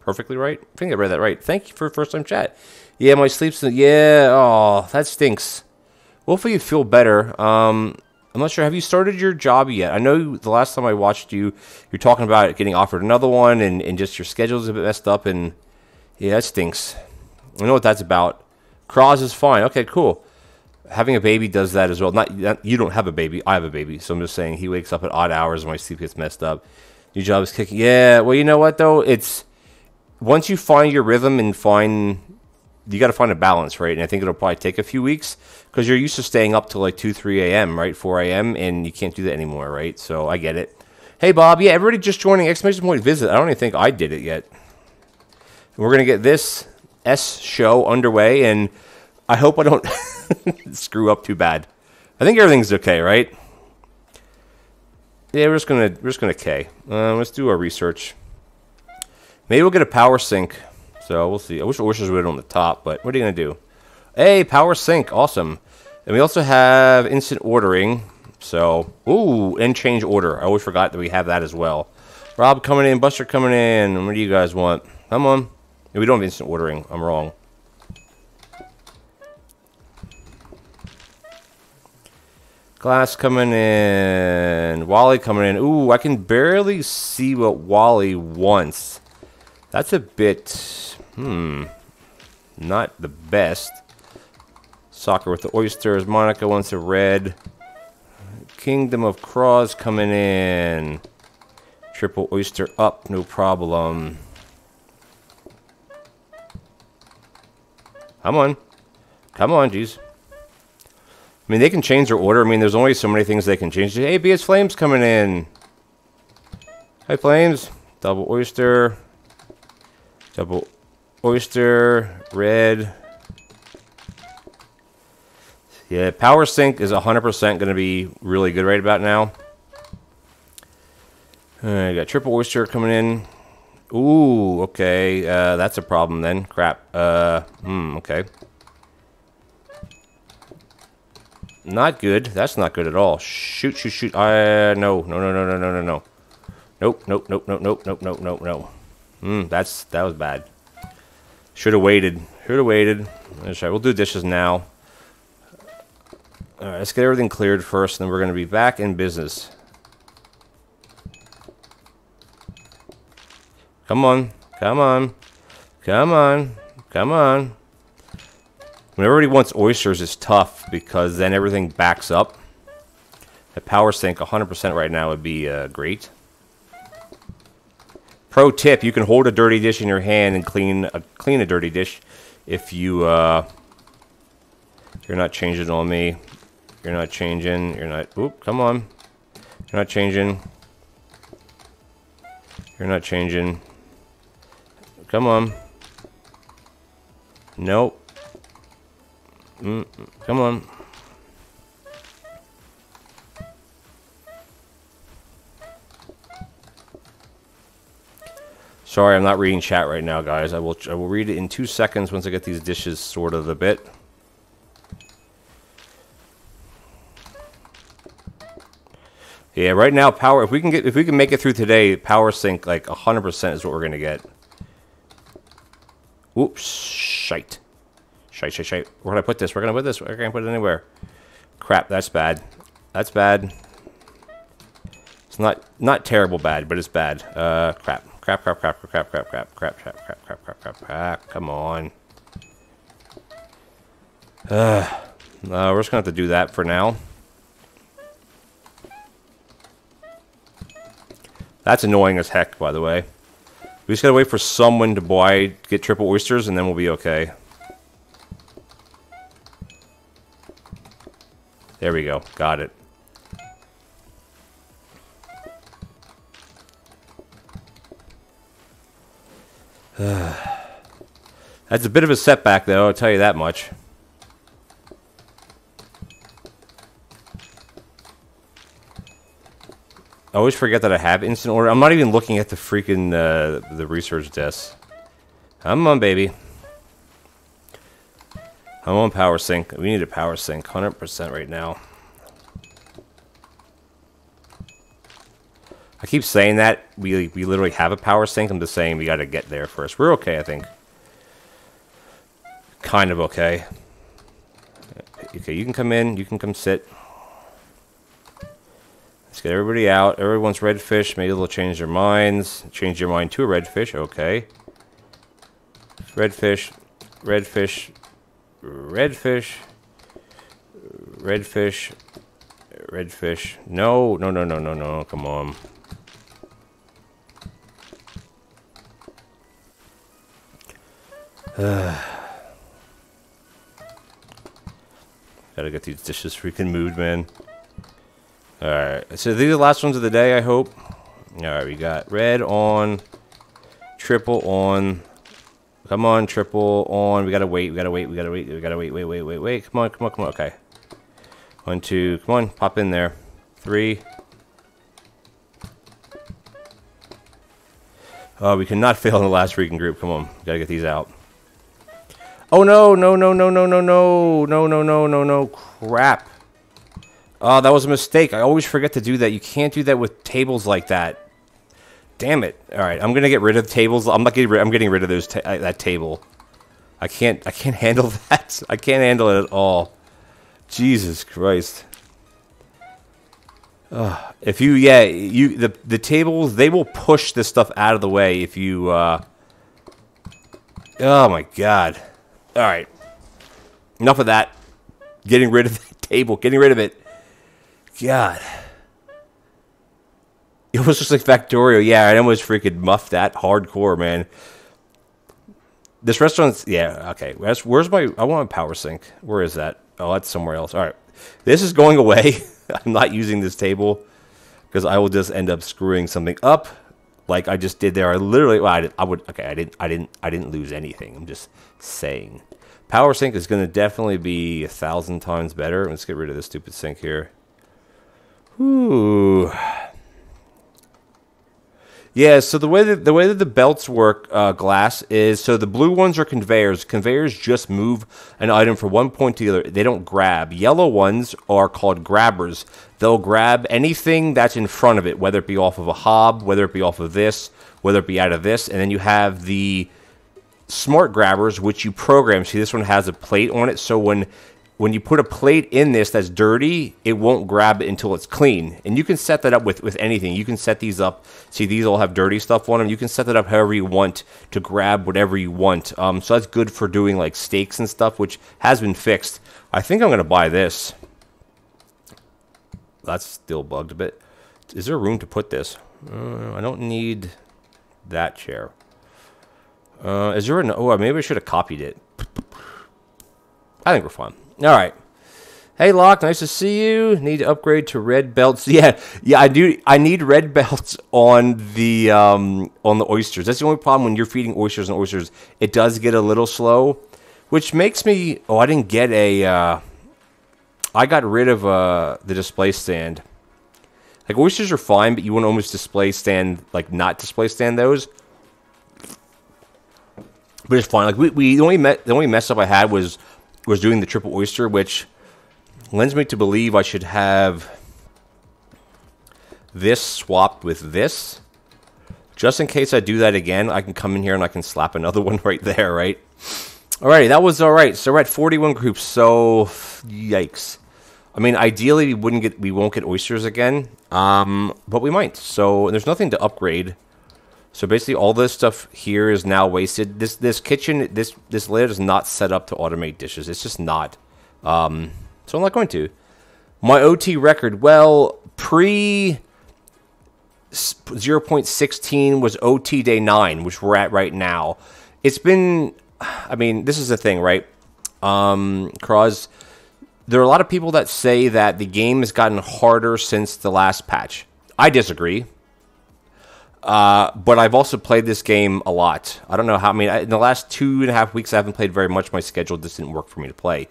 Perfectly right. I think I read that right. Thank you for first time chat. Yeah, my sleep's yeah. Oh, that stinks. Hopefully you feel better. Um, I'm not sure. Have you started your job yet? I know the last time I watched you, you're talking about getting offered another one, and, and just your schedule's a bit messed up, and yeah, that stinks. I know what that's about. Cross is fine. Okay, cool. Having a baby does that as well. Not, not, you don't have a baby. I have a baby, so I'm just saying he wakes up at odd hours and my sleep gets messed up. Your job is kicking. Yeah. Well, you know what though? It's once you find your rhythm and find you got to find a balance, right? And I think it'll probably take a few weeks because you're used to staying up till like 2, 3 a.m., right? 4 a.m., and you can't do that anymore, right? So I get it. Hey, Bob. Yeah, everybody just joining Exclamation Point Visit. I don't even think I did it yet. We're going to get this S show underway, and I hope I don't screw up too bad. I think everything's okay, right? Yeah, we're just gonna we're just gonna K. Uh, let's do our research. Maybe we'll get a power sink. So we'll see. I wish Oysters would on the top, but what are you gonna do? Hey, power sink, awesome. And we also have instant ordering. So, ooh, and change order. I always forgot that we have that as well. Rob coming in, Buster coming in. What do you guys want? Come on. We don't have instant ordering. I'm wrong. Glass coming in. Wally coming in. Ooh, I can barely see what Wally wants. That's a bit, hmm, not the best. Soccer with the oysters. Monica wants a red. Kingdom of Cross coming in. Triple oyster up, no problem. Come on. Come on, jeez. I mean, they can change their order. I mean, there's only so many things they can change. Hey, BS Flames coming in. Hi, Flames. Double oyster. Double oyster. Red. Yeah, Power Sink is 100% going to be really good right about now. I got Triple Oyster coming in. Ooh, okay. Uh, that's a problem then. Crap. Uh, hmm, okay. Not good. That's not good at all. Shoot, shoot, shoot. Uh, no, no, no, no, no, no, no, no. Nope, nope, nope, nope, nope, nope, nope, nope, no. Hmm, that's, that was bad. Should have waited. Should have waited. That's right. We'll do dishes now. Alright, let's get everything cleared first, and then we're going to be back in business. Come on. Come on. Come on. Come on. When everybody wants oysters, it's tough because then everything backs up. A power sink 100% right now would be uh, great. Pro tip, you can hold a dirty dish in your hand and clean a, clean a dirty dish if you, uh, you're not changing on me. You're not changing. You're not, oop, come on. You're not changing. You're not changing. Come on. Nope. Mm, come on. Sorry, I'm not reading chat right now, guys. I will I will read it in two seconds once I get these dishes sorted a bit. Yeah, right now power. If we can get, if we can make it through today, power sink like 100% is what we're gonna get. Oops, shite, shite, shite, shite. Where can I put this? Where can I put this? Where can I put it anywhere? Crap, that's bad. That's bad. It's not not terrible bad, but it's bad. Uh, crap. Crap, crap, crap, crap, crap, crap, crap, crap, crap, crap, crap, crap, crap. crap. Come on. Uh, we're just to have to do that for now. That's annoying as heck, by the way. We just gotta wait for someone to buy, get triple oysters, and then we'll be okay. There we go. Got it. That's a bit of a setback, though, I'll tell you that much. I always forget that I have instant order. I'm not even looking at the freaking uh, the research desk. Come on, baby. I'm on power sink. We need a power sink, 100% right now. I keep saying that. We, we literally have a power sink. I'm just saying we got to get there first. We're okay, I think. Kind of okay. Okay, you can come in. You can come sit. Let's get everybody out. Everyone's redfish. Maybe they'll change their minds. Change your mind to a redfish. Okay. Redfish. Redfish. Redfish. Redfish. Redfish. No, no, no, no, no, no. Come on. Gotta get these dishes freaking moved, man. Alright, so these are the last ones of the day, I hope. Alright, we got red on, triple on. Come on, triple on. We gotta wait, we gotta wait, we gotta wait, we gotta wait, wait, wait, wait, wait. Come on, come on, come on. Okay. One, two, come on, pop in there. Three. Oh, we cannot fail in the last freaking group. Come on, gotta get these out. Oh no, no, no, no, no, no, no, no, no, no, no, no, crap. Oh, that was a mistake. I always forget to do that. You can't do that with tables like that. Damn it. All right, I'm gonna get rid of tables. I'm not getting rid. I'm getting rid of those ta that table. I can't. I can't handle that. I can't handle it at all. Jesus Christ. Uh, if you, yeah, you the the tables they will push this stuff out of the way if you. Uh, oh my God. All right. Enough of that. Getting rid of the table. Getting rid of it. God. It was just like Factorio. Yeah, I almost freaking muffed that hardcore, man. This restaurant's yeah okay. Where's, where's my? I want a power sink. Where is that? Oh, that's somewhere else. All right, this is going away. I'm not using this table because I will just end up screwing something up, like I just did there. I literally, well, I, I would okay. I didn't, I didn't, I didn't lose anything. I'm just saying. Power sink is going to definitely be a thousand times better. Let's get rid of this stupid sink here. Ooh. Yeah, so the way that the way that the belts work, uh, glass is so the blue ones are conveyors. Conveyors just move an item from one point to the other. They don't grab. Yellow ones are called grabbers. They'll grab anything that's in front of it, whether it be off of a hob, whether it be off of this, whether it be out of this, and then you have the smart grabbers, which you program. See, this one has a plate on it, so when when you put a plate in this that's dirty, it won't grab it until it's clean. And you can set that up with, with anything. You can set these up. See, these all have dirty stuff on them. You can set that up however you want to grab whatever you want. Um, so that's good for doing like steaks and stuff, which has been fixed. I think I'm going to buy this. that's still bugged a bit. Is there room to put this? Uh, I don't need that chair. Uh, is there an... Oh, maybe I should have copied it. I think we're fine. All right. Hey, Locke, nice to see you. Need to upgrade to red belts. Yeah, yeah, I do. I need red belts on the um, on the oysters. That's the only problem when you're feeding oysters and oysters. It does get a little slow, which makes me. Oh, I didn't get a. Uh, I got rid of uh, the display stand. Like oysters are fine, but you want to almost display stand, like not display stand those. But it's fine. Like we, we the only met, the only mess up I had was was doing the triple oyster, which lends me to believe I should have this swapped with this. Just in case I do that again, I can come in here and I can slap another one right there, right? Alrighty, that was alright. So we're at 41 groups, so yikes. I mean, ideally we wouldn't get, we won't get oysters again, um, but we might. So there's nothing to upgrade. So basically, all this stuff here is now wasted. This this kitchen, this this layer is not set up to automate dishes. It's just not. Um, so I'm not going to. My OT record, well, pre 0.16 was OT day 9, which we're at right now. It's been, I mean, this is the thing, right? Um, Cross, there are a lot of people that say that the game has gotten harder since the last patch. I disagree. Uh, but I've also played this game a lot. I don't know how. I mean, in the last two and a half weeks, I haven't played very much. My schedule just didn't work for me to play.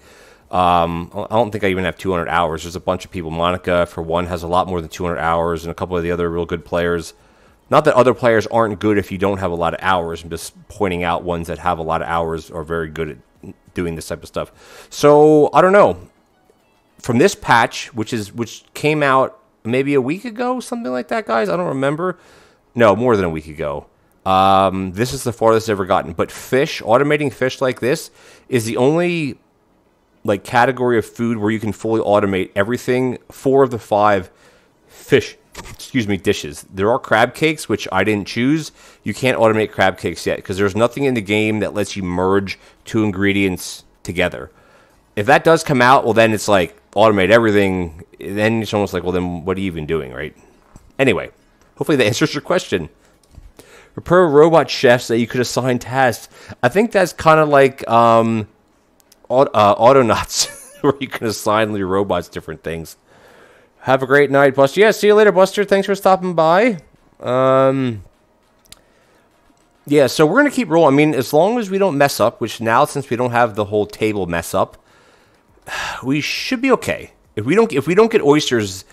Um, I don't think I even have 200 hours. There's a bunch of people. Monica, for one, has a lot more than 200 hours, and a couple of the other real good players. Not that other players aren't good if you don't have a lot of hours. I'm just pointing out ones that have a lot of hours are very good at doing this type of stuff. So I don't know. From this patch, which is which came out maybe a week ago, something like that, guys. I don't remember. No, more than a week ago. Um, this is the farthest I've ever gotten. But fish, automating fish like this, is the only like category of food where you can fully automate everything. Four of the five fish, excuse me, dishes. There are crab cakes, which I didn't choose. You can't automate crab cakes yet because there's nothing in the game that lets you merge two ingredients together. If that does come out, well, then it's like automate everything. Then it's almost like, well, then what are you even doing, right? Anyway, hopefully that answers your question. Repair robot chefs that you could assign tasks. I think that's kind of like um, uh, Autonauts, where you can assign your robots different things. Have a great night, Buster. Yeah, see you later, Buster. Thanks for stopping by. Um, yeah, so we're gonna keep rolling. I mean, as long as we don't mess up, which now since we don't have the whole table mess up, we should be okay. If we don't, if we don't get oysters,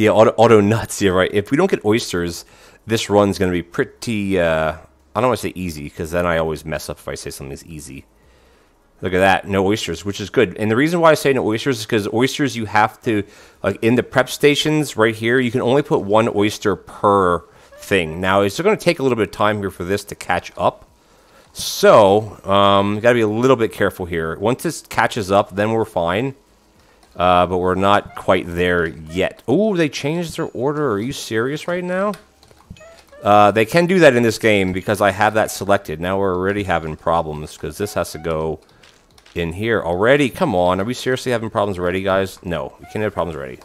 yeah, auto, Autonauts. Yeah, right. If we don't get oysters, this run's gonna be pretty. Uh, I don't want to say easy because then I always mess up if I say something's easy. Look at that, no oysters, which is good. And the reason why I say no oysters is because oysters you have to, like in the prep stations right here, you can only put one oyster per thing. Now, it's going to take a little bit of time here for this to catch up. So, um, got to be a little bit careful here. Once this catches up, then we're fine. Uh, but we're not quite there yet. Oh, they changed their order. Are you serious right now? Uh, they can do that in this game because I have that selected. Now we're already having problems because this has to go in here already. Come on, are we seriously having problems already, guys? No, we can't have problems already.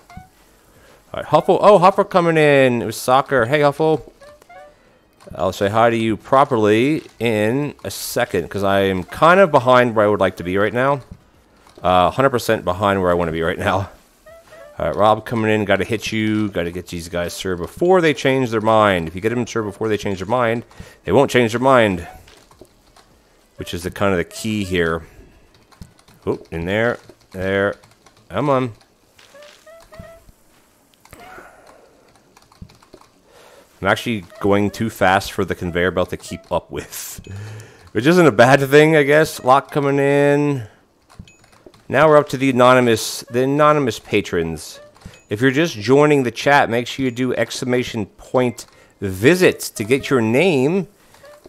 All right, Huffle. Oh, Huffle coming in. It was soccer. Hey, Huffle. I'll say hi to you properly in a second because I am kind of behind where I would like to be right now. 100% uh, behind where I want to be right now. All right, Rob coming in. Got to hit you. Got to get these guys served before they change their mind. If you get them served before they change their mind, they won't change their mind. Which is the kind of the key here. Oh, in there. There. Come on. I'm actually going too fast for the conveyor belt to keep up with. Which isn't a bad thing, I guess. Lock coming in. Now we're up to the anonymous, the anonymous patrons. If you're just joining the chat, make sure you do exclamation point visit to get your name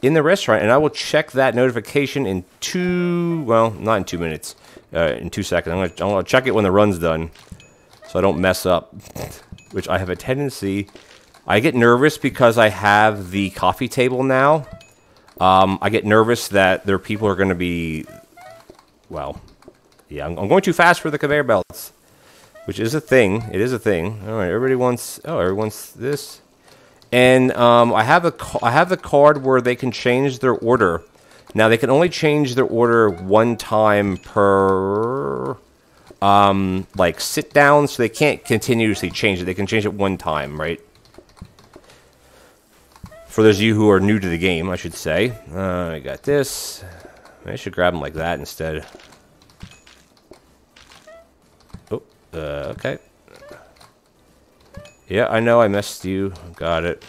in the restaurant, and I will check that notification in two, well, not in two minutes uh, in two seconds. I'm gonna, I'm gonna check it when the run's done, so I don't mess up. Which I have a tendency. I get nervous because I have the coffee table now. Um, I get nervous that there are people are going to be, well, yeah, I'm, I'm, going too fast for the conveyor belts. which is a thing. It is a thing. All right, everybody wants. Oh, everyone wants this. And um, I have a I have the card where they can change their order. Now they can only change their order one time per um, like sit down, so they can't continuously change it. They can change it one time, right? For those of you who are new to the game, I should say. Uh, I got this. I should grab them like that instead. Oh, uh, okay. Yeah, I know I messed you. Got it.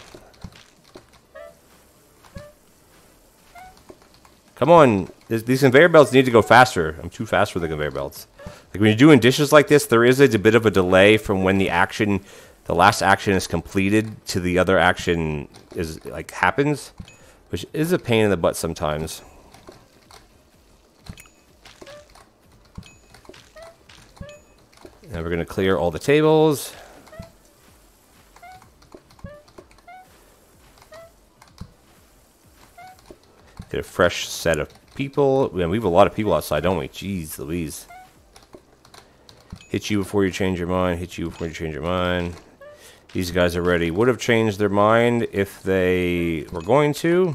Come on. These conveyor belts need to go faster. I'm too fast for the conveyor belts. Like when you're doing dishes like this, there is a bit of a delay from when the action, the last action is completed to the other action is like happens, which is a pain in the butt sometimes. Now we're going to clear all the tables. Get a fresh set of people. Man, we have a lot of people outside, don't we? Jeez Louise. Hit you before you change your mind. Hit you before you change your mind. These guys are ready. Would have changed their mind if they were going to.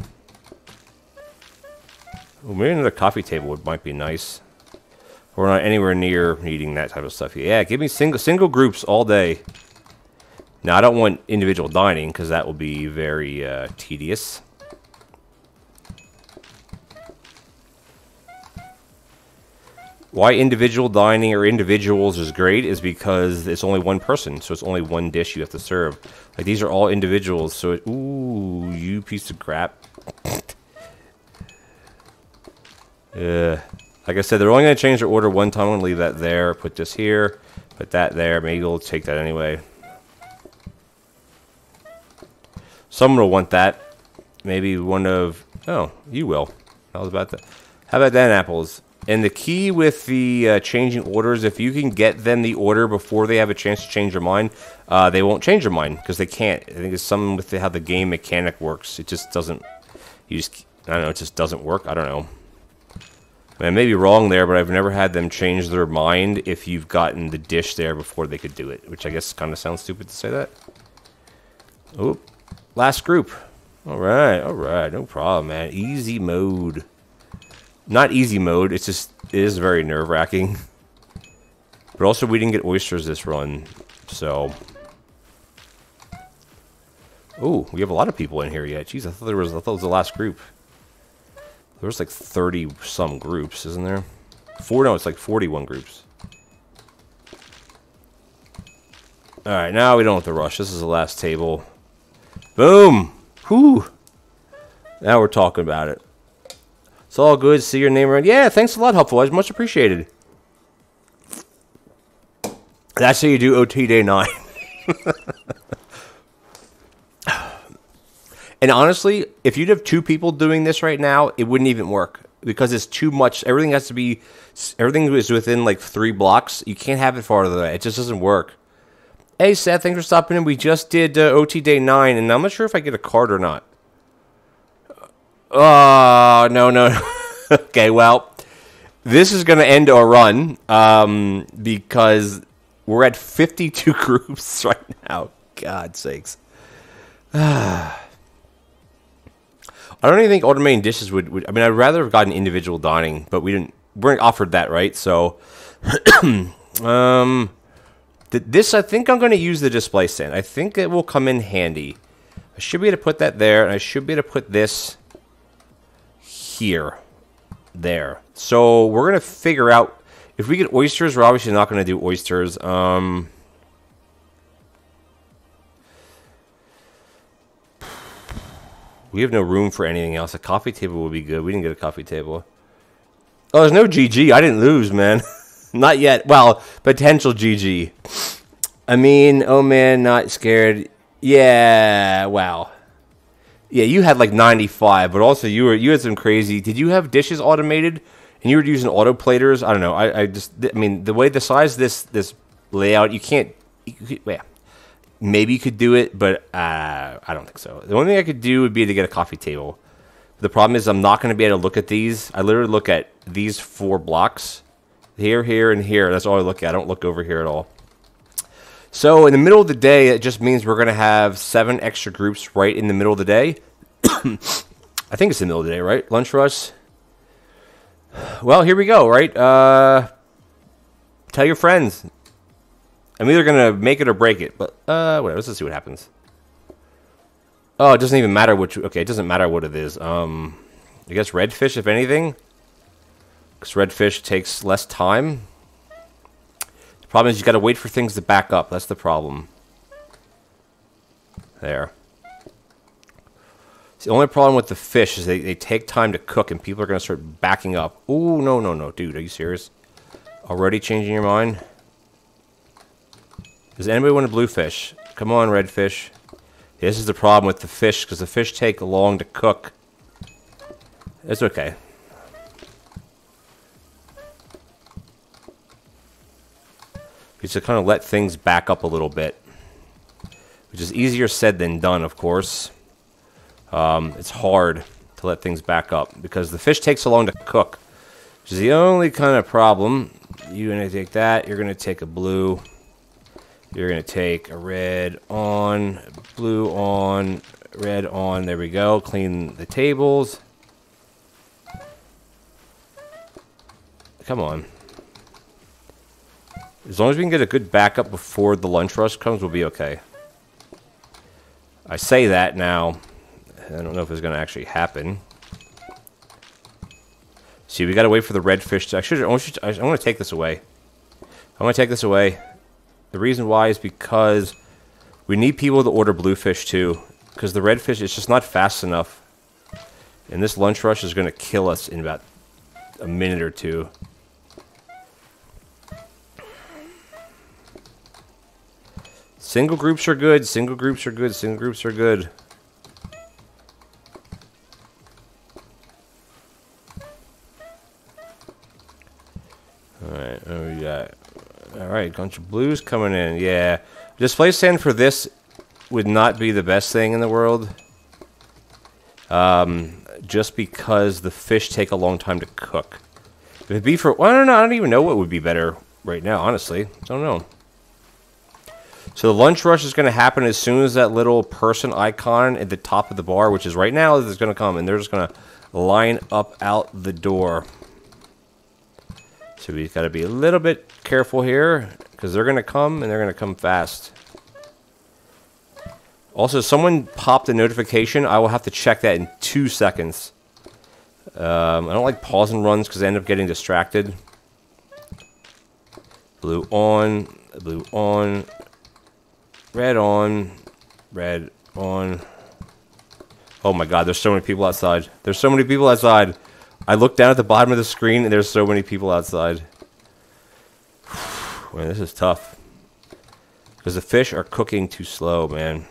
Well, maybe another coffee table would might be nice. We're not anywhere near needing that type of stuff. Yeah, give me single single groups all day. Now, I don't want individual dining because that will be very uh, tedious. Why individual dining or individuals is great is because it's only one person, so it's only one dish you have to serve. Like these are all individuals, so it, ooh, you piece of crap. uh, like I said, they're only going to change their order one time. I'm going to leave that there, put this here, put that there. Maybe we'll take that anyway. Someone will want that. Maybe one of... Oh, you will. Was about that. How about that, apples? And the key with the uh, changing orders, if you can get them the order before they have a chance to change their mind, uh, they won't change their mind because they can't. I think it's something with the, how the game mechanic works. It just doesn't. You just I don't know. It just doesn't work. I don't know. I, may be wrong there, but I've never had them change their mind if you've gotten the dish there before they could do it, which I guess kind of sounds stupid to say that. Oh, last group. All right, all right, no problem, man. Easy mode not easy mode. It's just it is very nerve wracking. But also, we didn't get oysters this run, so. Oh, we have a lot of people in here yet. Jeez, I thought there was. I thought it was the last group. There was like thirty some groups, isn't there? Four? No, it's like forty-one groups. All right, now we don't have to rush. This is the last table. Boom. Whew. Now we're talking about it. It's all good. See your name around. Yeah, thanks a lot, Helpful. It's much appreciated. That's how you do OT Day 9. and honestly, if you'd have two people doing this right now, it wouldn't even work because it's too much. Everything has to be, everything is within like three blocks. You can't have it farther than that. It just doesn't work. Hey, Seth, thanks for stopping in. We just did uh, OT Day 9, and I'm not sure if I get a card or not. Oh, no, no. okay, well, this is going to end our run um, because we're at 52 groups right now. God sakes. I don't even think automating dishes would, would, I mean, I'd rather have gotten individual dining, but we didn't. We weren't offered that, right? So, um, th this I think I'm going to use the display stand. I think it will come in handy. I should be able to put that there, and I should be able to put this here, there. So we're going to figure out, if we get oysters, we're obviously not going to do oysters. Um, we have no room for anything else. A coffee table would be good. We didn't get a coffee table. Oh, there's no GG. I didn't lose, man. not yet. Well, potential GG. I mean, oh man, not scared. Yeah, wow. Yeah, you had like 95, but also you were you had some crazy. Did you have dishes automated and you were using auto platers? I don't know. I, I just I mean the way the size this this layout, you can't. You yeah, maybe you could do it, but uh, I don't think so. The only thing I could do would be to get a coffee table. The problem is I'm not going to be able to look at these. I literally look at these four blocks here, here, and here. That's all I look at. I don't look over here at all. So in the middle of the day, it just means we're going to have seven extra groups right in the middle of the day. I think it's the middle of the day, right? Lunch rush. Well, here we go, right? Uh, tell your friends. I'm either to make it or break it, but uh, whatever. Let's just see what happens. Oh, it doesn't even matter which. Okay, it doesn't matter what it is. Um, I guess redfish, if anything. Because redfish takes less time. The problem is you got to wait for things to back up. That's the problem. There. The only problem with the fish is they, they take time to cook and people are to start backing up. Ooh, no, no, no. Dude, are you serious? Already changing your mind? Does anybody want a bluefish? Come on, redfish. This is the problem with the fish, because the fish take long to cook. It's okay. You just kind of let things back up a little bit. Which is easier said than done, of course. Um, it's hard to let things back up because the fish takes so long to cook. Which is the only kind of problem. You're going to take that. You're going to take a blue. You're going to take a red on, blue on, red on. There we go. Clean the tables. Come on. As long as we can get a good backup before the lunch rush comes, we'll be okay. I say that now. I don't know if it's going to actually happen. See, we got to wait for the red fish. to... I should, I want, to take this away. I want to take this away. The reason why is because we need people to order bluefish too. Because the redfish is just not fast enough. And this lunch rush is going to kill us in about a minute or two. Single groups are good. Single groups are good. Single groups are good. Alright, oh, got... Alright, bunch of blues coming in. Yeah. Display stand for this would not be the best thing in the world. Um, just because the fish take a long time to cook. If it be for... Well, I don't know. I don't even know what would be better right now, honestly. I don't know. So the lunch rush is going to happen as soon as that little person icon at the top of the bar, which is right now, is going to come, and they're just going to line up out the door. So we've got to be a little bit careful here, because they're going to come, and they're going to come fast. Also, someone popped a notification. I will have to check that in two seconds. Um, I don't like pause and runs because I end up getting distracted. Blue on, blue on, Red on. Red on. Oh my god, there's so many people outside. There's so many people outside. I look down at the bottom of the screen and there's so many people outside. man, this is tough. Because the fish are cooking too slow, man.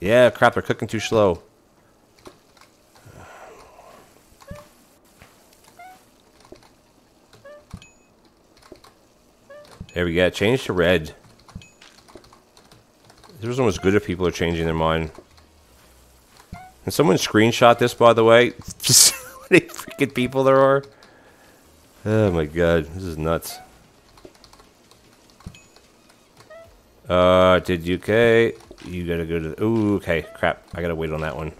Yeah, crap, they're cooking too slow. There we go. Change to red. This was almost good if people are changing their mind. Can someone screenshot this, by the way? Many freaking people there are. Oh my god, this is nuts. Uh, did UK? You gotta go to. Ooh, okay, crap. I gotta wait on that one.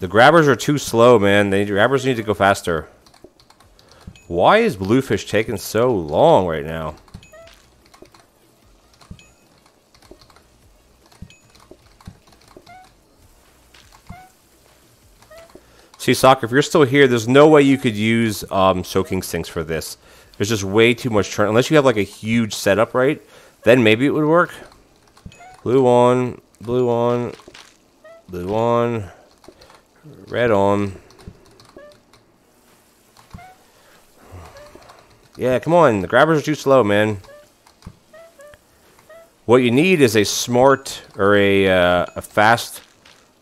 The grabbers are too slow, man. The grabbers need to go faster. Why is Bluefish taking so long right now? See, Soccer, if you're still here, there's no way you could use um, soaking sinks for this. There's just way too much turn. Unless you have like a huge setup, right? Then maybe it would work. Blue on, blue on, blue on. Red on. Yeah, come on. The grabbers are too slow, man. What you need is a smart or a uh, a fast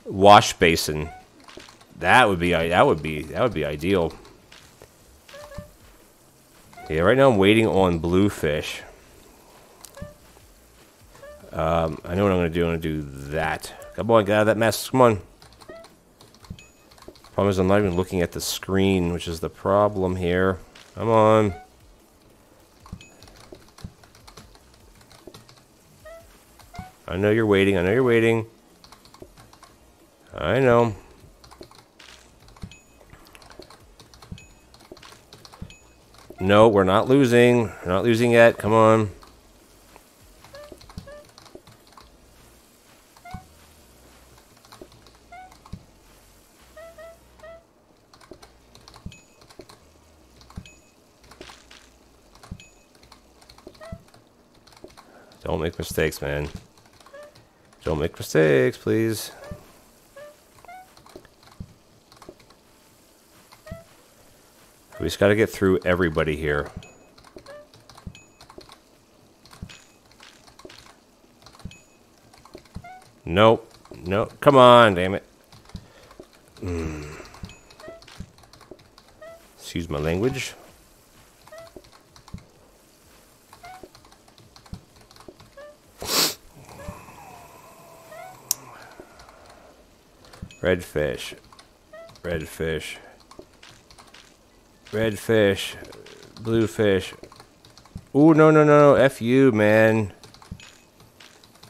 wash basin. That would be that would be that would be ideal. Yeah, right now I'm waiting on bluefish. Um, I know what I'm to do. I'm to do that. Come on, get out of that mess. Come on. Problem is I'm not even looking at the screen, which is the problem here. Come on. I know you're waiting. I know you're waiting. I know. No, we're not losing. We're not losing yet. Come on. Don't make mistakes, man. Don't make mistakes, please. We just got to get through everybody here. Nope. Nope. Come on, damn it. Mm. Excuse my language. Red fish. Red fish. Red fish. Blue fish. Ooh, no, no, no, no. F you, man.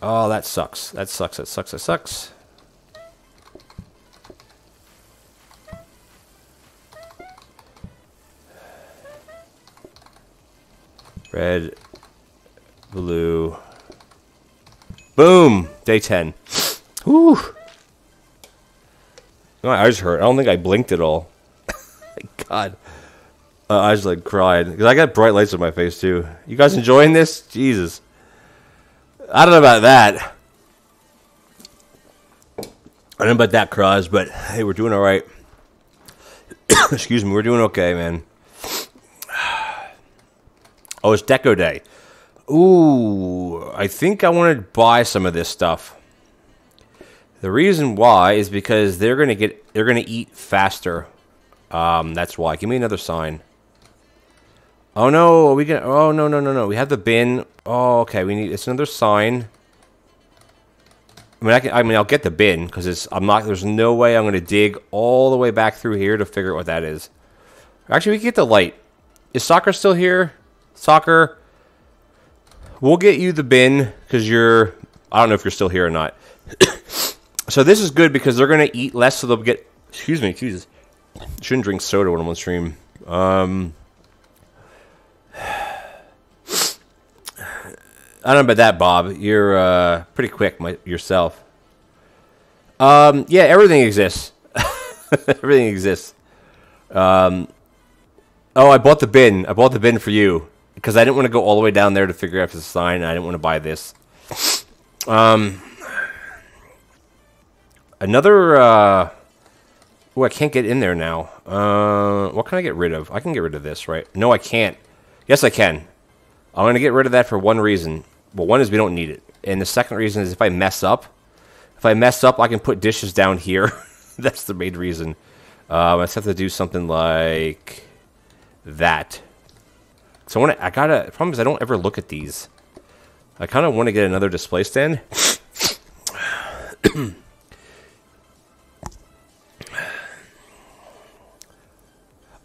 Oh, that sucks. That sucks. That sucks. That sucks. Red. Blue. Boom! Day 10. Whew. My eyes hurt. I don't think I blinked at all. God. I just like cried. Because I got bright lights on my face too. You guys enjoying this? Jesus. I don't know about that. I don't know about that, Cross, but hey, we're doing all right. Excuse me, we're doing okay, man. Oh, it's Deco Day. Ooh, I think I want to buy some of this stuff. The reason why is because they're gonna get they're gonna eat faster. Um, that's why. Give me another sign. Oh no, we can. Oh no no no no. We have the bin. Oh okay. We need. It's another sign. I mean, I can. I mean, I'll get the bin because it's. I'm not. There's no way I'm gonna dig all the way back through here to figure out what that is. Actually, we can get the light. Is soccer still here? Soccer. We'll get you the bin because you're. I don't know if you're still here or not. So this is good because they're going to eat less, so they'll get. Excuse me, Jesus. Shouldn't drink soda when I'm on stream. Um, I don't know about that, Bob. You're uh, pretty quick my, yourself. Um, yeah, everything exists. everything exists. Um, oh, I bought the bin. I bought the bin for you because I didn't want to go all the way down there to figure out the sign. I didn't want to buy this. Um, Another, uh... Oh, I can't get in there now. Uh, what can I get rid of? I can get rid of this, right? No, I can't. Yes, I can. I'm going to get rid of that for one reason. Well, one is we don't need it. And the second reason is if I mess up, if I mess up, I can put dishes down here. That's the main reason. Um, I just have to do something like that. So I want to, I gotta, the problem is I don't ever look at these. I kind of want to get another display stand.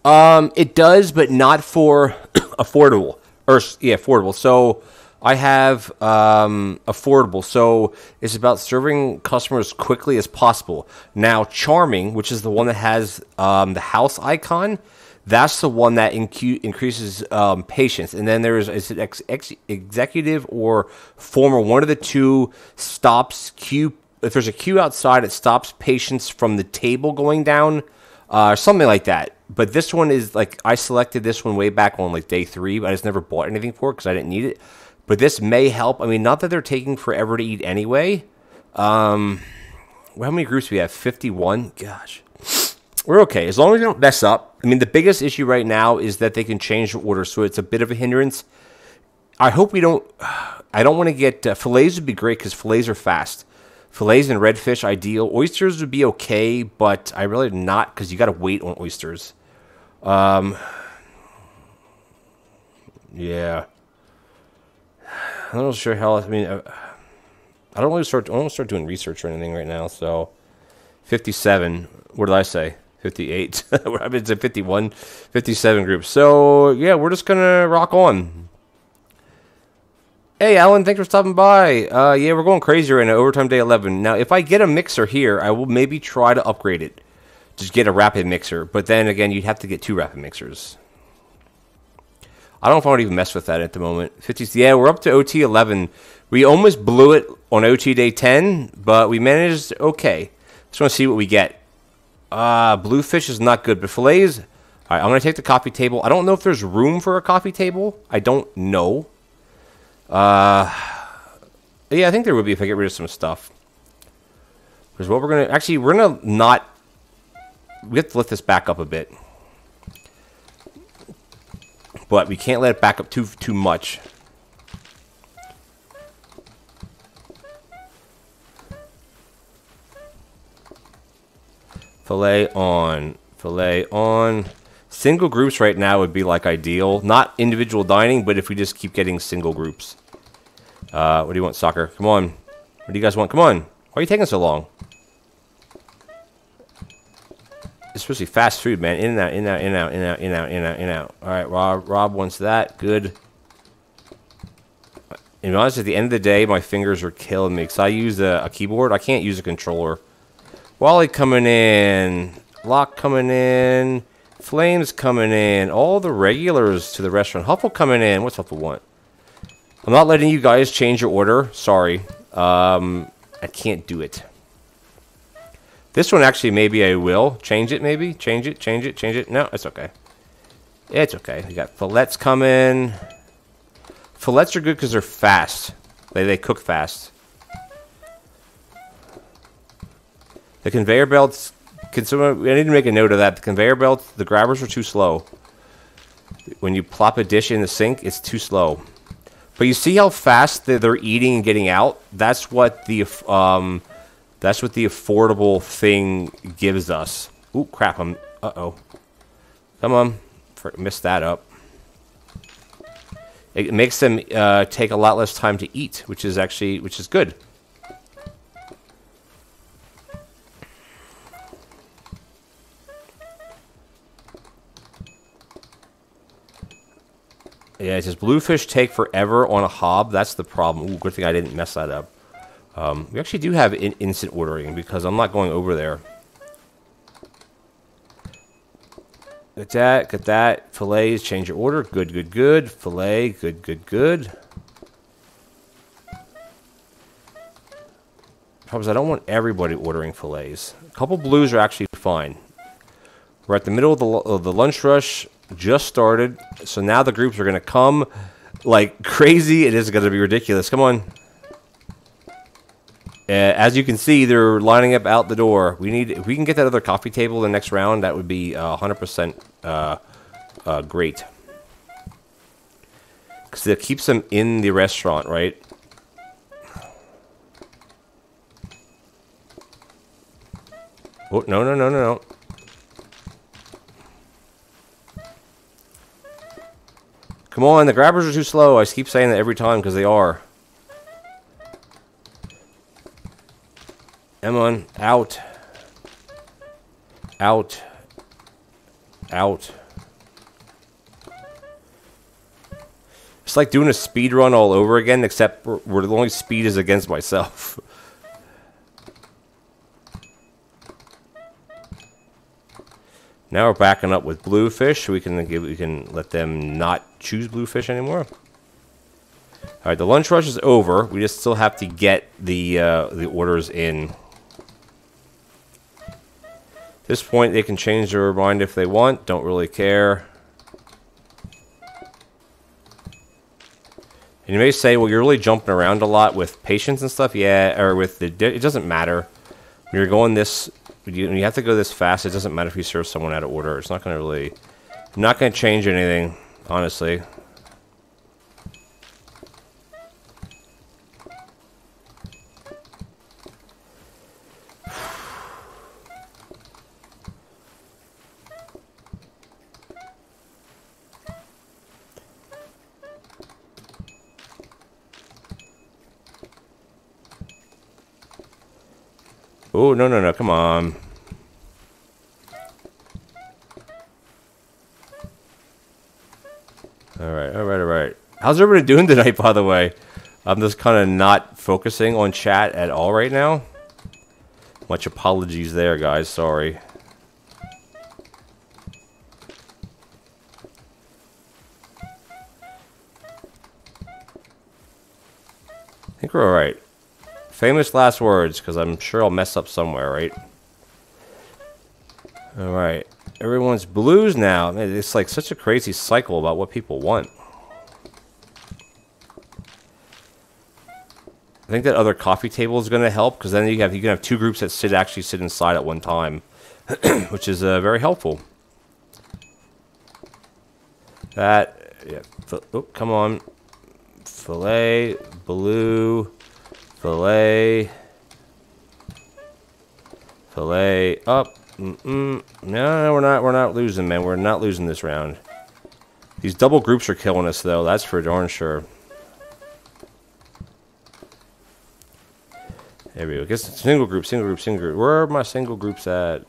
Um, it does, but not for affordable or yeah, affordable. So I have um, affordable. So it's about serving customers quickly as possible. Now, charming, which is the one that has um, the house icon, that's the one that increases um, patience. And then there's is it ex- ex- executive or former. One of the two stops queue. If there's a queue outside, it stops patients from the table going down, uh, something like that but this one is like I selected this one way back on like day three, but I just never bought anything for it because I didn't need it. But this may help. I mean, not that they're taking forever to eat anyway. Um, well, how many groups do we have? Fifty-one. Gosh, we're okay as long as we don't mess up. I mean, the biggest issue right now is that they can change the order, so it's a bit of a hindrance. I hope we don't. I don't want to get uh, fillets would be great because fillets are fast. Fillets and redfish ideal. Oysters would be okay, but I really not because you got to wait on oysters. Um, yeah. I'm not sure how. I mean, uh, I don't really start. I don't start doing research or anything right now. So, fifty-seven. What did I say? Fifty-eight. I've been to 51, 57 groups. So yeah, we're just gonna rock on. Hey, Alan, thanks for stopping by. Uh, yeah, we're going crazy right now. Overtime day 11. Now, if I get a mixer here, I will maybe try to upgrade it. Just get a rapid mixer. But then again, you'd have to get two rapid mixers. I don't know if I want to even mess with that at the moment. 50s, yeah, we're up to OT 11. We almost blew it on OT day 10, but we managed okay. Just want to see what we get. Uh, bluefish is not good, but fillets. All right, I'm going to take the coffee table. I don't know if there's room for a coffee table. I don't know. Uh, yeah, I think there would be if I get rid of some stuff. Because what we're going to... Actually, we're going to not... We have to lift this back up a bit. But we can't let it back up too too much. Fillet on. Fillet on. Single groups right now would be like ideal. Not individual dining, but if we just keep getting single groups. Uh, what do you want, soccer? Come on. What do you guys want? Come on. Why are you taking so long? Be fast food, man. In and out, in and out, in and out, in and out, in and out, in and out, in and out. All right, Rob. Rob wants that. Good. And honest, at the end of the day, my fingers are killing me because I use a, a, keyboard. I can't use a controller. Wally coming in. Lock coming in. Flames coming in. All the regulars to the restaurant. Huffle coming in. What's Huffle want? I'm not letting you guys change your order. Sorry. Um, I can't do it. This one actually, maybe I will. Change it, maybe? Change it, change it, change it. No, it's okay. It's okay. We got fillets coming. Fillets are good because they're fast. They, they cook fast. The conveyor belts... Can someone, I need to make a note of that. The conveyor belts, the grabbers are too slow. When you plop a dish in the sink, it's too slow. But you see how fast they're eating and getting out? That's what the um, that's what the affordable thing gives us. Ooh, crap! I'm. Uh oh. Come on, For, missed that up. It makes them uh, take a lot less time to eat, which is actually which is good. Yeah, it says bluefish take forever on a hob. That's the problem. Ooh, good thing I didn't mess that up. Um, we actually do have in instant ordering because I'm not going over there. Get that, get that. Fillets, change your order. Good, good, good. Fillet, good, good, good. Problem is I don't want everybody ordering fillets. A couple blues are actually fine. We're at the middle of the, of the lunch rush just started. So now the groups are going to come like crazy. It is going to be ridiculous. Come on. Uh, as you can see, they're lining up out the door. We need, if we can get that other coffee table the next round, that would be 100% uh, uh, great. Because it keeps them in the restaurant, right? Oh, no, no, no, no, no. Come on, the grabbers are too slow. I keep saying that every time because they are. Come on, out. Out. Out. It's like doing a speed run all over again, except where the only speed is against myself. Now we're backing up with bluefish. We can give, we can let them not choose bluefish anymore. All right, the lunch rush is over. We just still have to get the uh, the orders in. This point, they can change their mind if they want. Don't really care. And you may say, well, you're really jumping around a lot with patience and stuff. Yeah, or with the... It doesn't matter. When you're going this you, you have to go this fast, it doesn't matter if you serve someone out of order. It's not going to really... Not going to change anything, honestly. Oh, no, no, no, come on. Alright, alright, alright. How's everybody doing tonight, by the way? I'm just kind of not focusing on chat at all right now. Much apologies there, guys. Sorry. I think we're alright. Famous last words, because I'm sure I'll mess up somewhere, right? Alright. Everyone's blues now. It's like such a crazy cycle about what people want. I think that other coffee table is going to help because then you have you can have two groups that sit actually sit inside at one time, which is uh, very helpful. That yeah. Oh, come on, fillet, blue, fillet, fillet up. Mm -mm. No, no, we're not. We're not losing, man. We're not losing this round. These double groups are killing us, though. That's for darn sure. There we go. Guess single group, single group, single group. Where are my single groups at?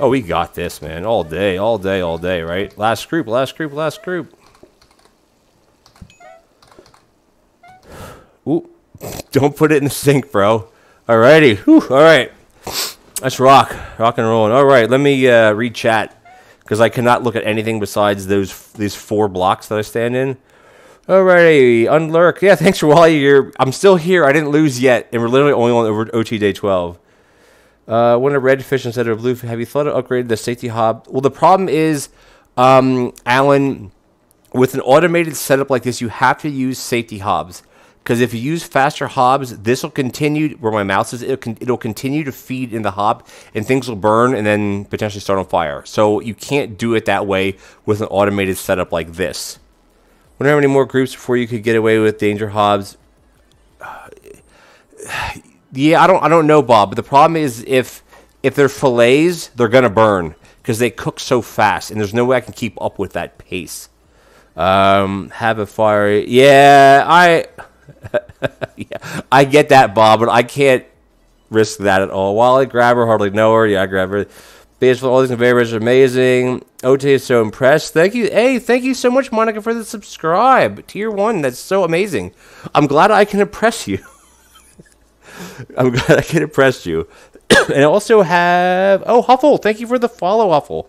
Oh, we got this, man. All day, all day, all day, right? Last group, last group, last group. Ooh. Don't put it in the sink, bro. Alrighty. Whew. All right. Let's rock, rock and roll. All right, let me uh, read chat because I cannot look at anything besides those these four blocks that I stand in. Alrighty, unlurk. Yeah, thanks for while you're. I'm still here. I didn't lose yet, and we're literally only on over OT day 12. Uh, when a red fish instead of a blue, have you thought of upgrading the safety hob? Well, the problem is, um, Alan, with an automated setup like this, you have to use safety hobs. Because if you use faster hobs, this will continue where my mouse is. It'll, con- it'll continue to feed in the hob, and things will burn and then potentially start on fire. So you can't do it that way with an automated setup like this. Wouldn't have any more groups before you could get away with danger hobs. Yeah, I don't, I don't know, Bob. But the problem is if if they're fillets, they're gonna burn because they cook so fast, and there's no way I can keep up with that pace. Um, have a fire. Yeah, I. yeah, I get that, Bob, but I can't risk that at all. While I grab her, hardly know her. Yeah, I grab her. Baseball, all these conveyors are amazing. OT is so impressed. Thank you. Hey, thank you so much, Monica, for the subscribe. Tier one, that's so amazing. I'm glad I can impress you. I'm glad I can impress you. and I also have oh Huffle, thank you for the follow, Huffle.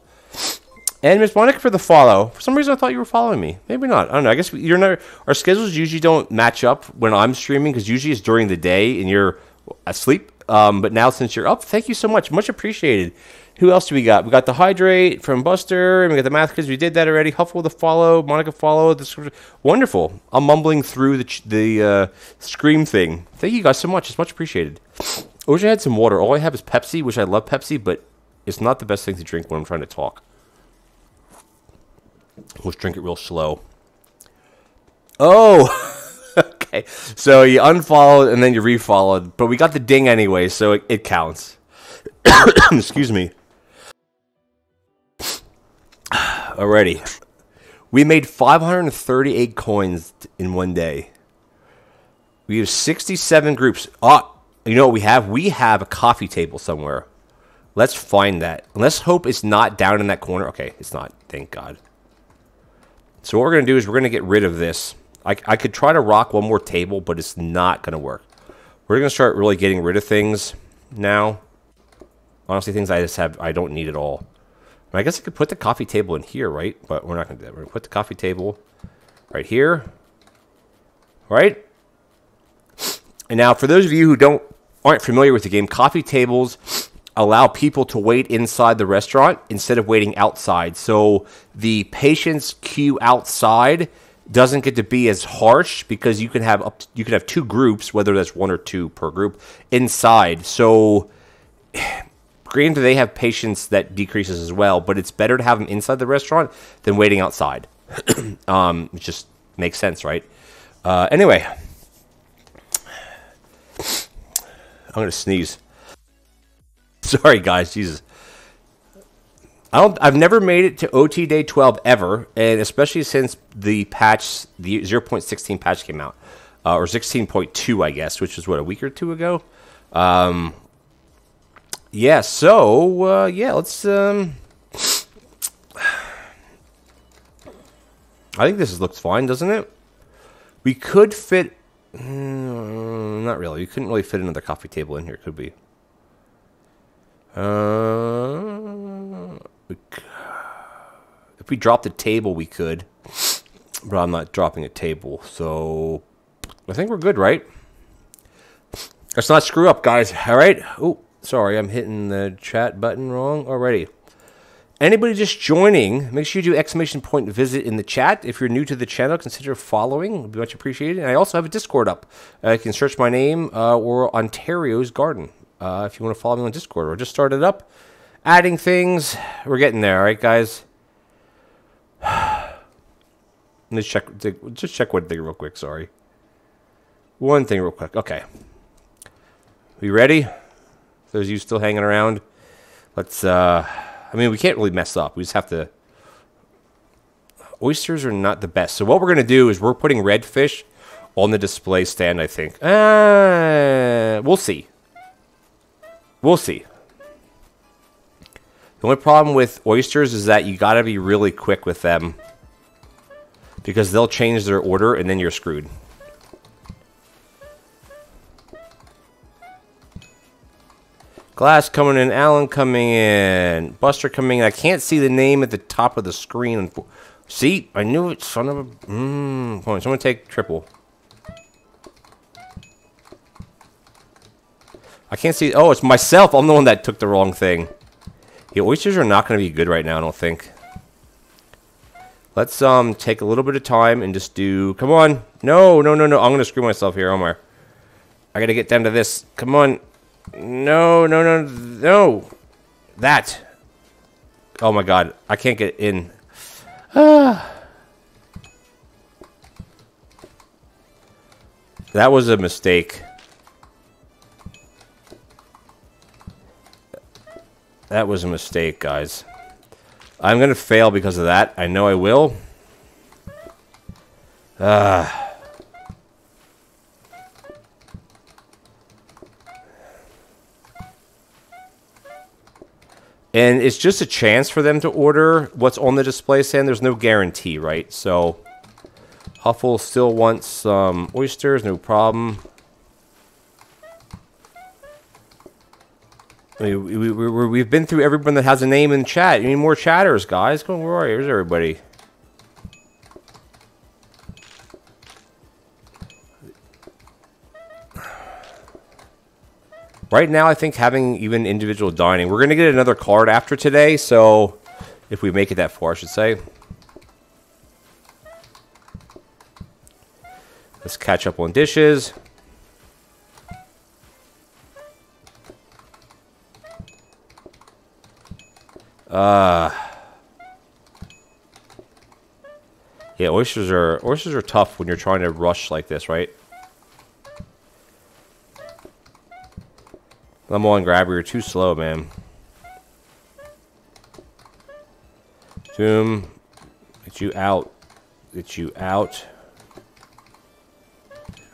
And Miss Monica for the follow. For some reason, I thought you were following me. Maybe not. I don't know. I guess you're not. Our schedules usually don't match up when I'm streaming because usually it's during the day and you're asleep. Um, but now since you're up, thank you so much. Much appreciated. Who else do we got? We got the hydrate from Buster, and we got the math because we did that already. Huffle the follow, Monica follow. This wonderful. I'm mumbling through the the uh, scream thing. Thank you guys so much. It's much appreciated. I wish I had some water. All I have is Pepsi, which I love Pepsi, but it's not the best thing to drink when I'm trying to talk. Let's drink it real slow. Oh, okay. So you unfollowed and then you refollowed, but we got the ding anyway, so it, it counts. Excuse me. Alrighty. We made 538 coins in one day. We have 67 groups. Oh, you know what we have? We have a coffee table somewhere. Let's find that. Let's hope it's not down in that corner. Okay, it's not. Thank God. So what we're going to do is we're going to get rid of this. I, I could try to rock one more table, but it's not going to work. We're going to start really getting rid of things now. Honestly, things I just have, I don't need at all. I guess I could put the coffee table in here, right? But we're not going to do that. We're going to put the coffee table right here. Right? And now, for those of you who don't aren't familiar with the game, coffee tables allow people to wait inside the restaurant instead of waiting outside. So the patient's queue outside doesn't get to be as harsh because you can have up to, you can have two groups, whether that's one or two per group, inside. So granted they have patience that decreases as well, but it's better to have them inside the restaurant than waiting outside. um, it just makes sense, right? Uh, anyway, I'm gonna sneeze. Sorry, guys. Jesus. I don't. I've never made it to OT day 12 ever, and especially since the patch, the 0.16 patch came out, uh, or 16.2, I guess, which was what a week or two ago. Um, yeah. So uh, yeah, let's. Um, I think this looks fine, doesn't it? We could fit. Mm, not really. We couldn't really fit another coffee table in here, could we? Uh, if we dropped a table, we could. But I'm not dropping a table, so I think we're good, right? Let's not screw up, guys. All right. Oh, sorry, I'm hitting the chat button wrong already. Anybody just joining, make sure you do exclamation point visit in the chat. If you're new to the channel, consider following. It would be much appreciated. And I also have a Discord up. Uh, you can search my name uh, or Ontario's Garden uh, if you want to follow me on Discord. Or just started up, adding things. We're getting there, all right, guys? Let's check. Just check one thing real quick. Sorry. One thing real quick. Okay. You ready? Those of you still hanging around, let's. uh I mean, we can't really mess up. We just have to. Oysters are not the best. So what we're gonna do is we're putting redfish on the display stand. I think. Uh, we'll see. We'll see. The only problem with oysters is that you gotta be really quick with them because they'll change their order and then you're screwed. Glass coming in, Alan coming in, Buster coming in. I can't see the name at the top of the screen. See, I knew it, son of a... Come on, someone take triple. I can't see... Oh, it's myself. I'm the one that took the wrong thing. The oysters are not going to be good right now, I don't think. Let's um take a little bit of time and just do... Come on. No, no, no, no. I'm going to screw myself here, Omar. I got to get down to this. Come on. No, no, no, no. That. Oh my god. I can't get in. Ah. That was a mistake. That was a mistake, guys. I'm going to fail because of that. I know I will. Ah. And it's just a chance for them to order what's on the display stand. There's no guarantee, right? So, Huffle still wants some oysters, no problem. Mean, we, we, we, have been through everyone that has a name in chat. You need more chatters, guys. On, where are you? Where's everybody? Right now, I think having even individual dining, we're going to get another card after today, so if we make it that far, I should say. Let's catch up on dishes. Uh, yeah, oysters are oysters are tough when you're trying to rush like this, right? Number one grabber, you're too slow, man. Zoom. Get you out. Get you out.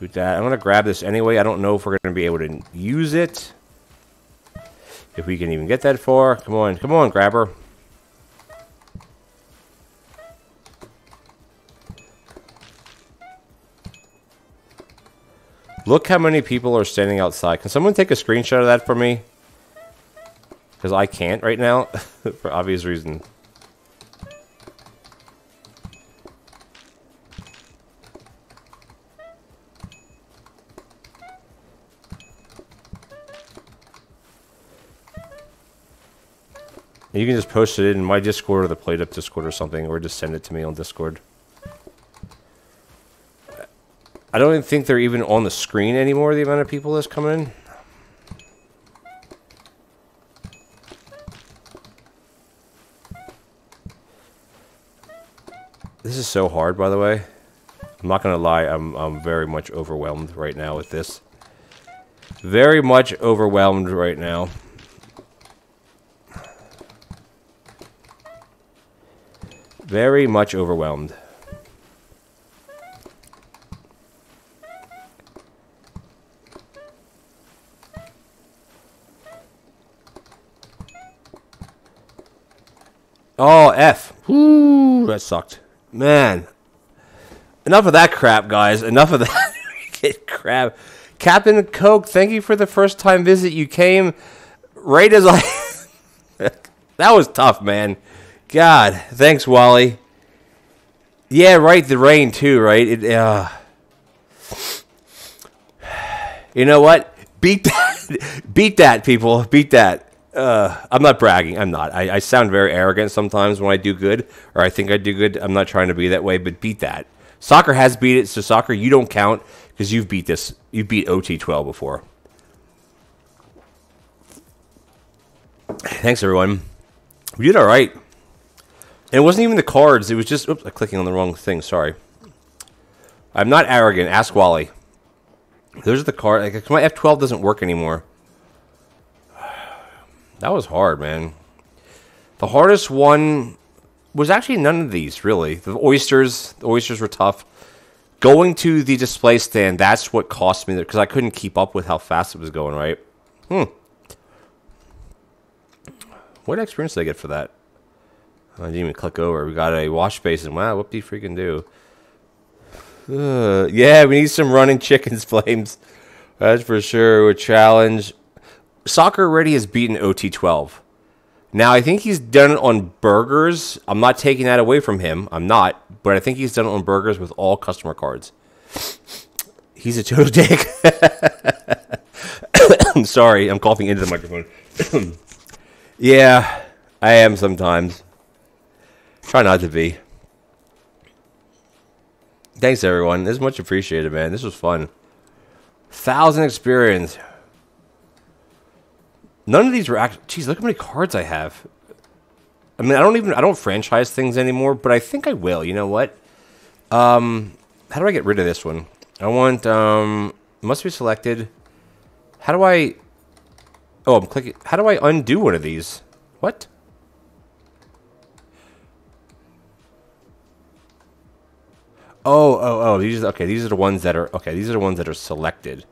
Do that. I'm going to grab this anyway. I don't know if we're going to be able to use it. If we can even get that far. Come on. Come on, grabber. Look how many people are standing outside. Can someone take a screenshot of that for me? Because I can't right now, for obvious reason. You can just post it in my Discord or the PlateUp Discord or something, or just send it to me on Discord. I don't even think they're even on the screen anymore, the amount of people that's coming in. This is so hard, by the way. I'm not gonna lie, I'm, I'm very much overwhelmed right now with this. Very much overwhelmed right now. Very much overwhelmed. Oh, F. That sucked. Man. Enough of that crap, guys. Enough of that crap. Captain Coke, thank you for the first time visit. You came right as I. that was tough, man. God, thanks, Wally. Yeah, right. The rain too, right? It, uh... You know what? Beat that. Beat that, people. Beat that. Uh, I'm not bragging. I'm not. I, I sound very arrogant sometimes when I do good, or I think I do good. I'm not trying to be that way, but beat that. Soccer has beat it, so soccer, you don't count because you've beat this. You beat OT12 before. Thanks, everyone. We did all right. And it wasn't even the cards. It was just, oops, I'm clicking on the wrong thing. Sorry. I'm not arrogant. Ask Wally. Those are the cards. Like, my F12 doesn't work anymore. That was hard, man. The hardest one was actually none of these, really. The oysters, the oysters were tough. Going to the display stand, that's what cost me because I couldn't keep up with how fast it was going, right? Hmm. What experience did I get for that? I didn't even click over. We got a wash basin. Wow, what do you freaking do? Uh, yeah, we need some running chickens, Flames. That's for sure. A challenge. Soccer Ready has beaten OT12. Now, I think he's done it on burgers. I'm not taking that away from him. I'm not. But I think he's done it on burgers with all customer cards. He's a total dick. I'm sorry. I'm coughing into the microphone. yeah, I am sometimes. Try not to be. Thanks, everyone. This is much appreciated, man. This was fun. Thousand experience. None of these were actually. Jeez, look how many cards I have. I mean, I don't even I don't franchise things anymore, but I think I will. You know what? Um, how do I get rid of this one? I want um must be selected. How do I? Oh, I'm clicking. How do I undo one of these? What? Oh, oh, oh. These okay. These are the ones that are okay. These are the ones that are selected.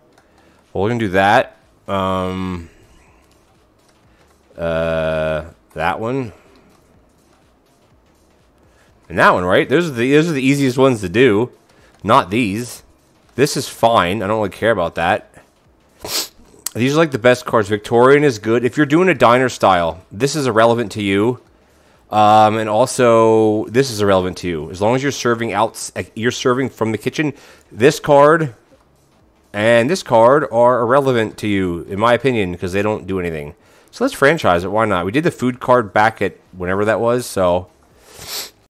Well, we're gonna do that. Um. Uh, that one. And that one, right? Those are the those are the easiest ones to do. Not these. This is fine. I don't really care about that. These are like the best cards. Victorian is good. If you're doing a diner style, this is irrelevant to you. Um, and also, this is irrelevant to you. As long as you're serving out, you're serving from the kitchen. This card and this card are irrelevant to you, in my opinion, because they don't do anything. So let's franchise it. Why not? We did the food card back at whenever that was, so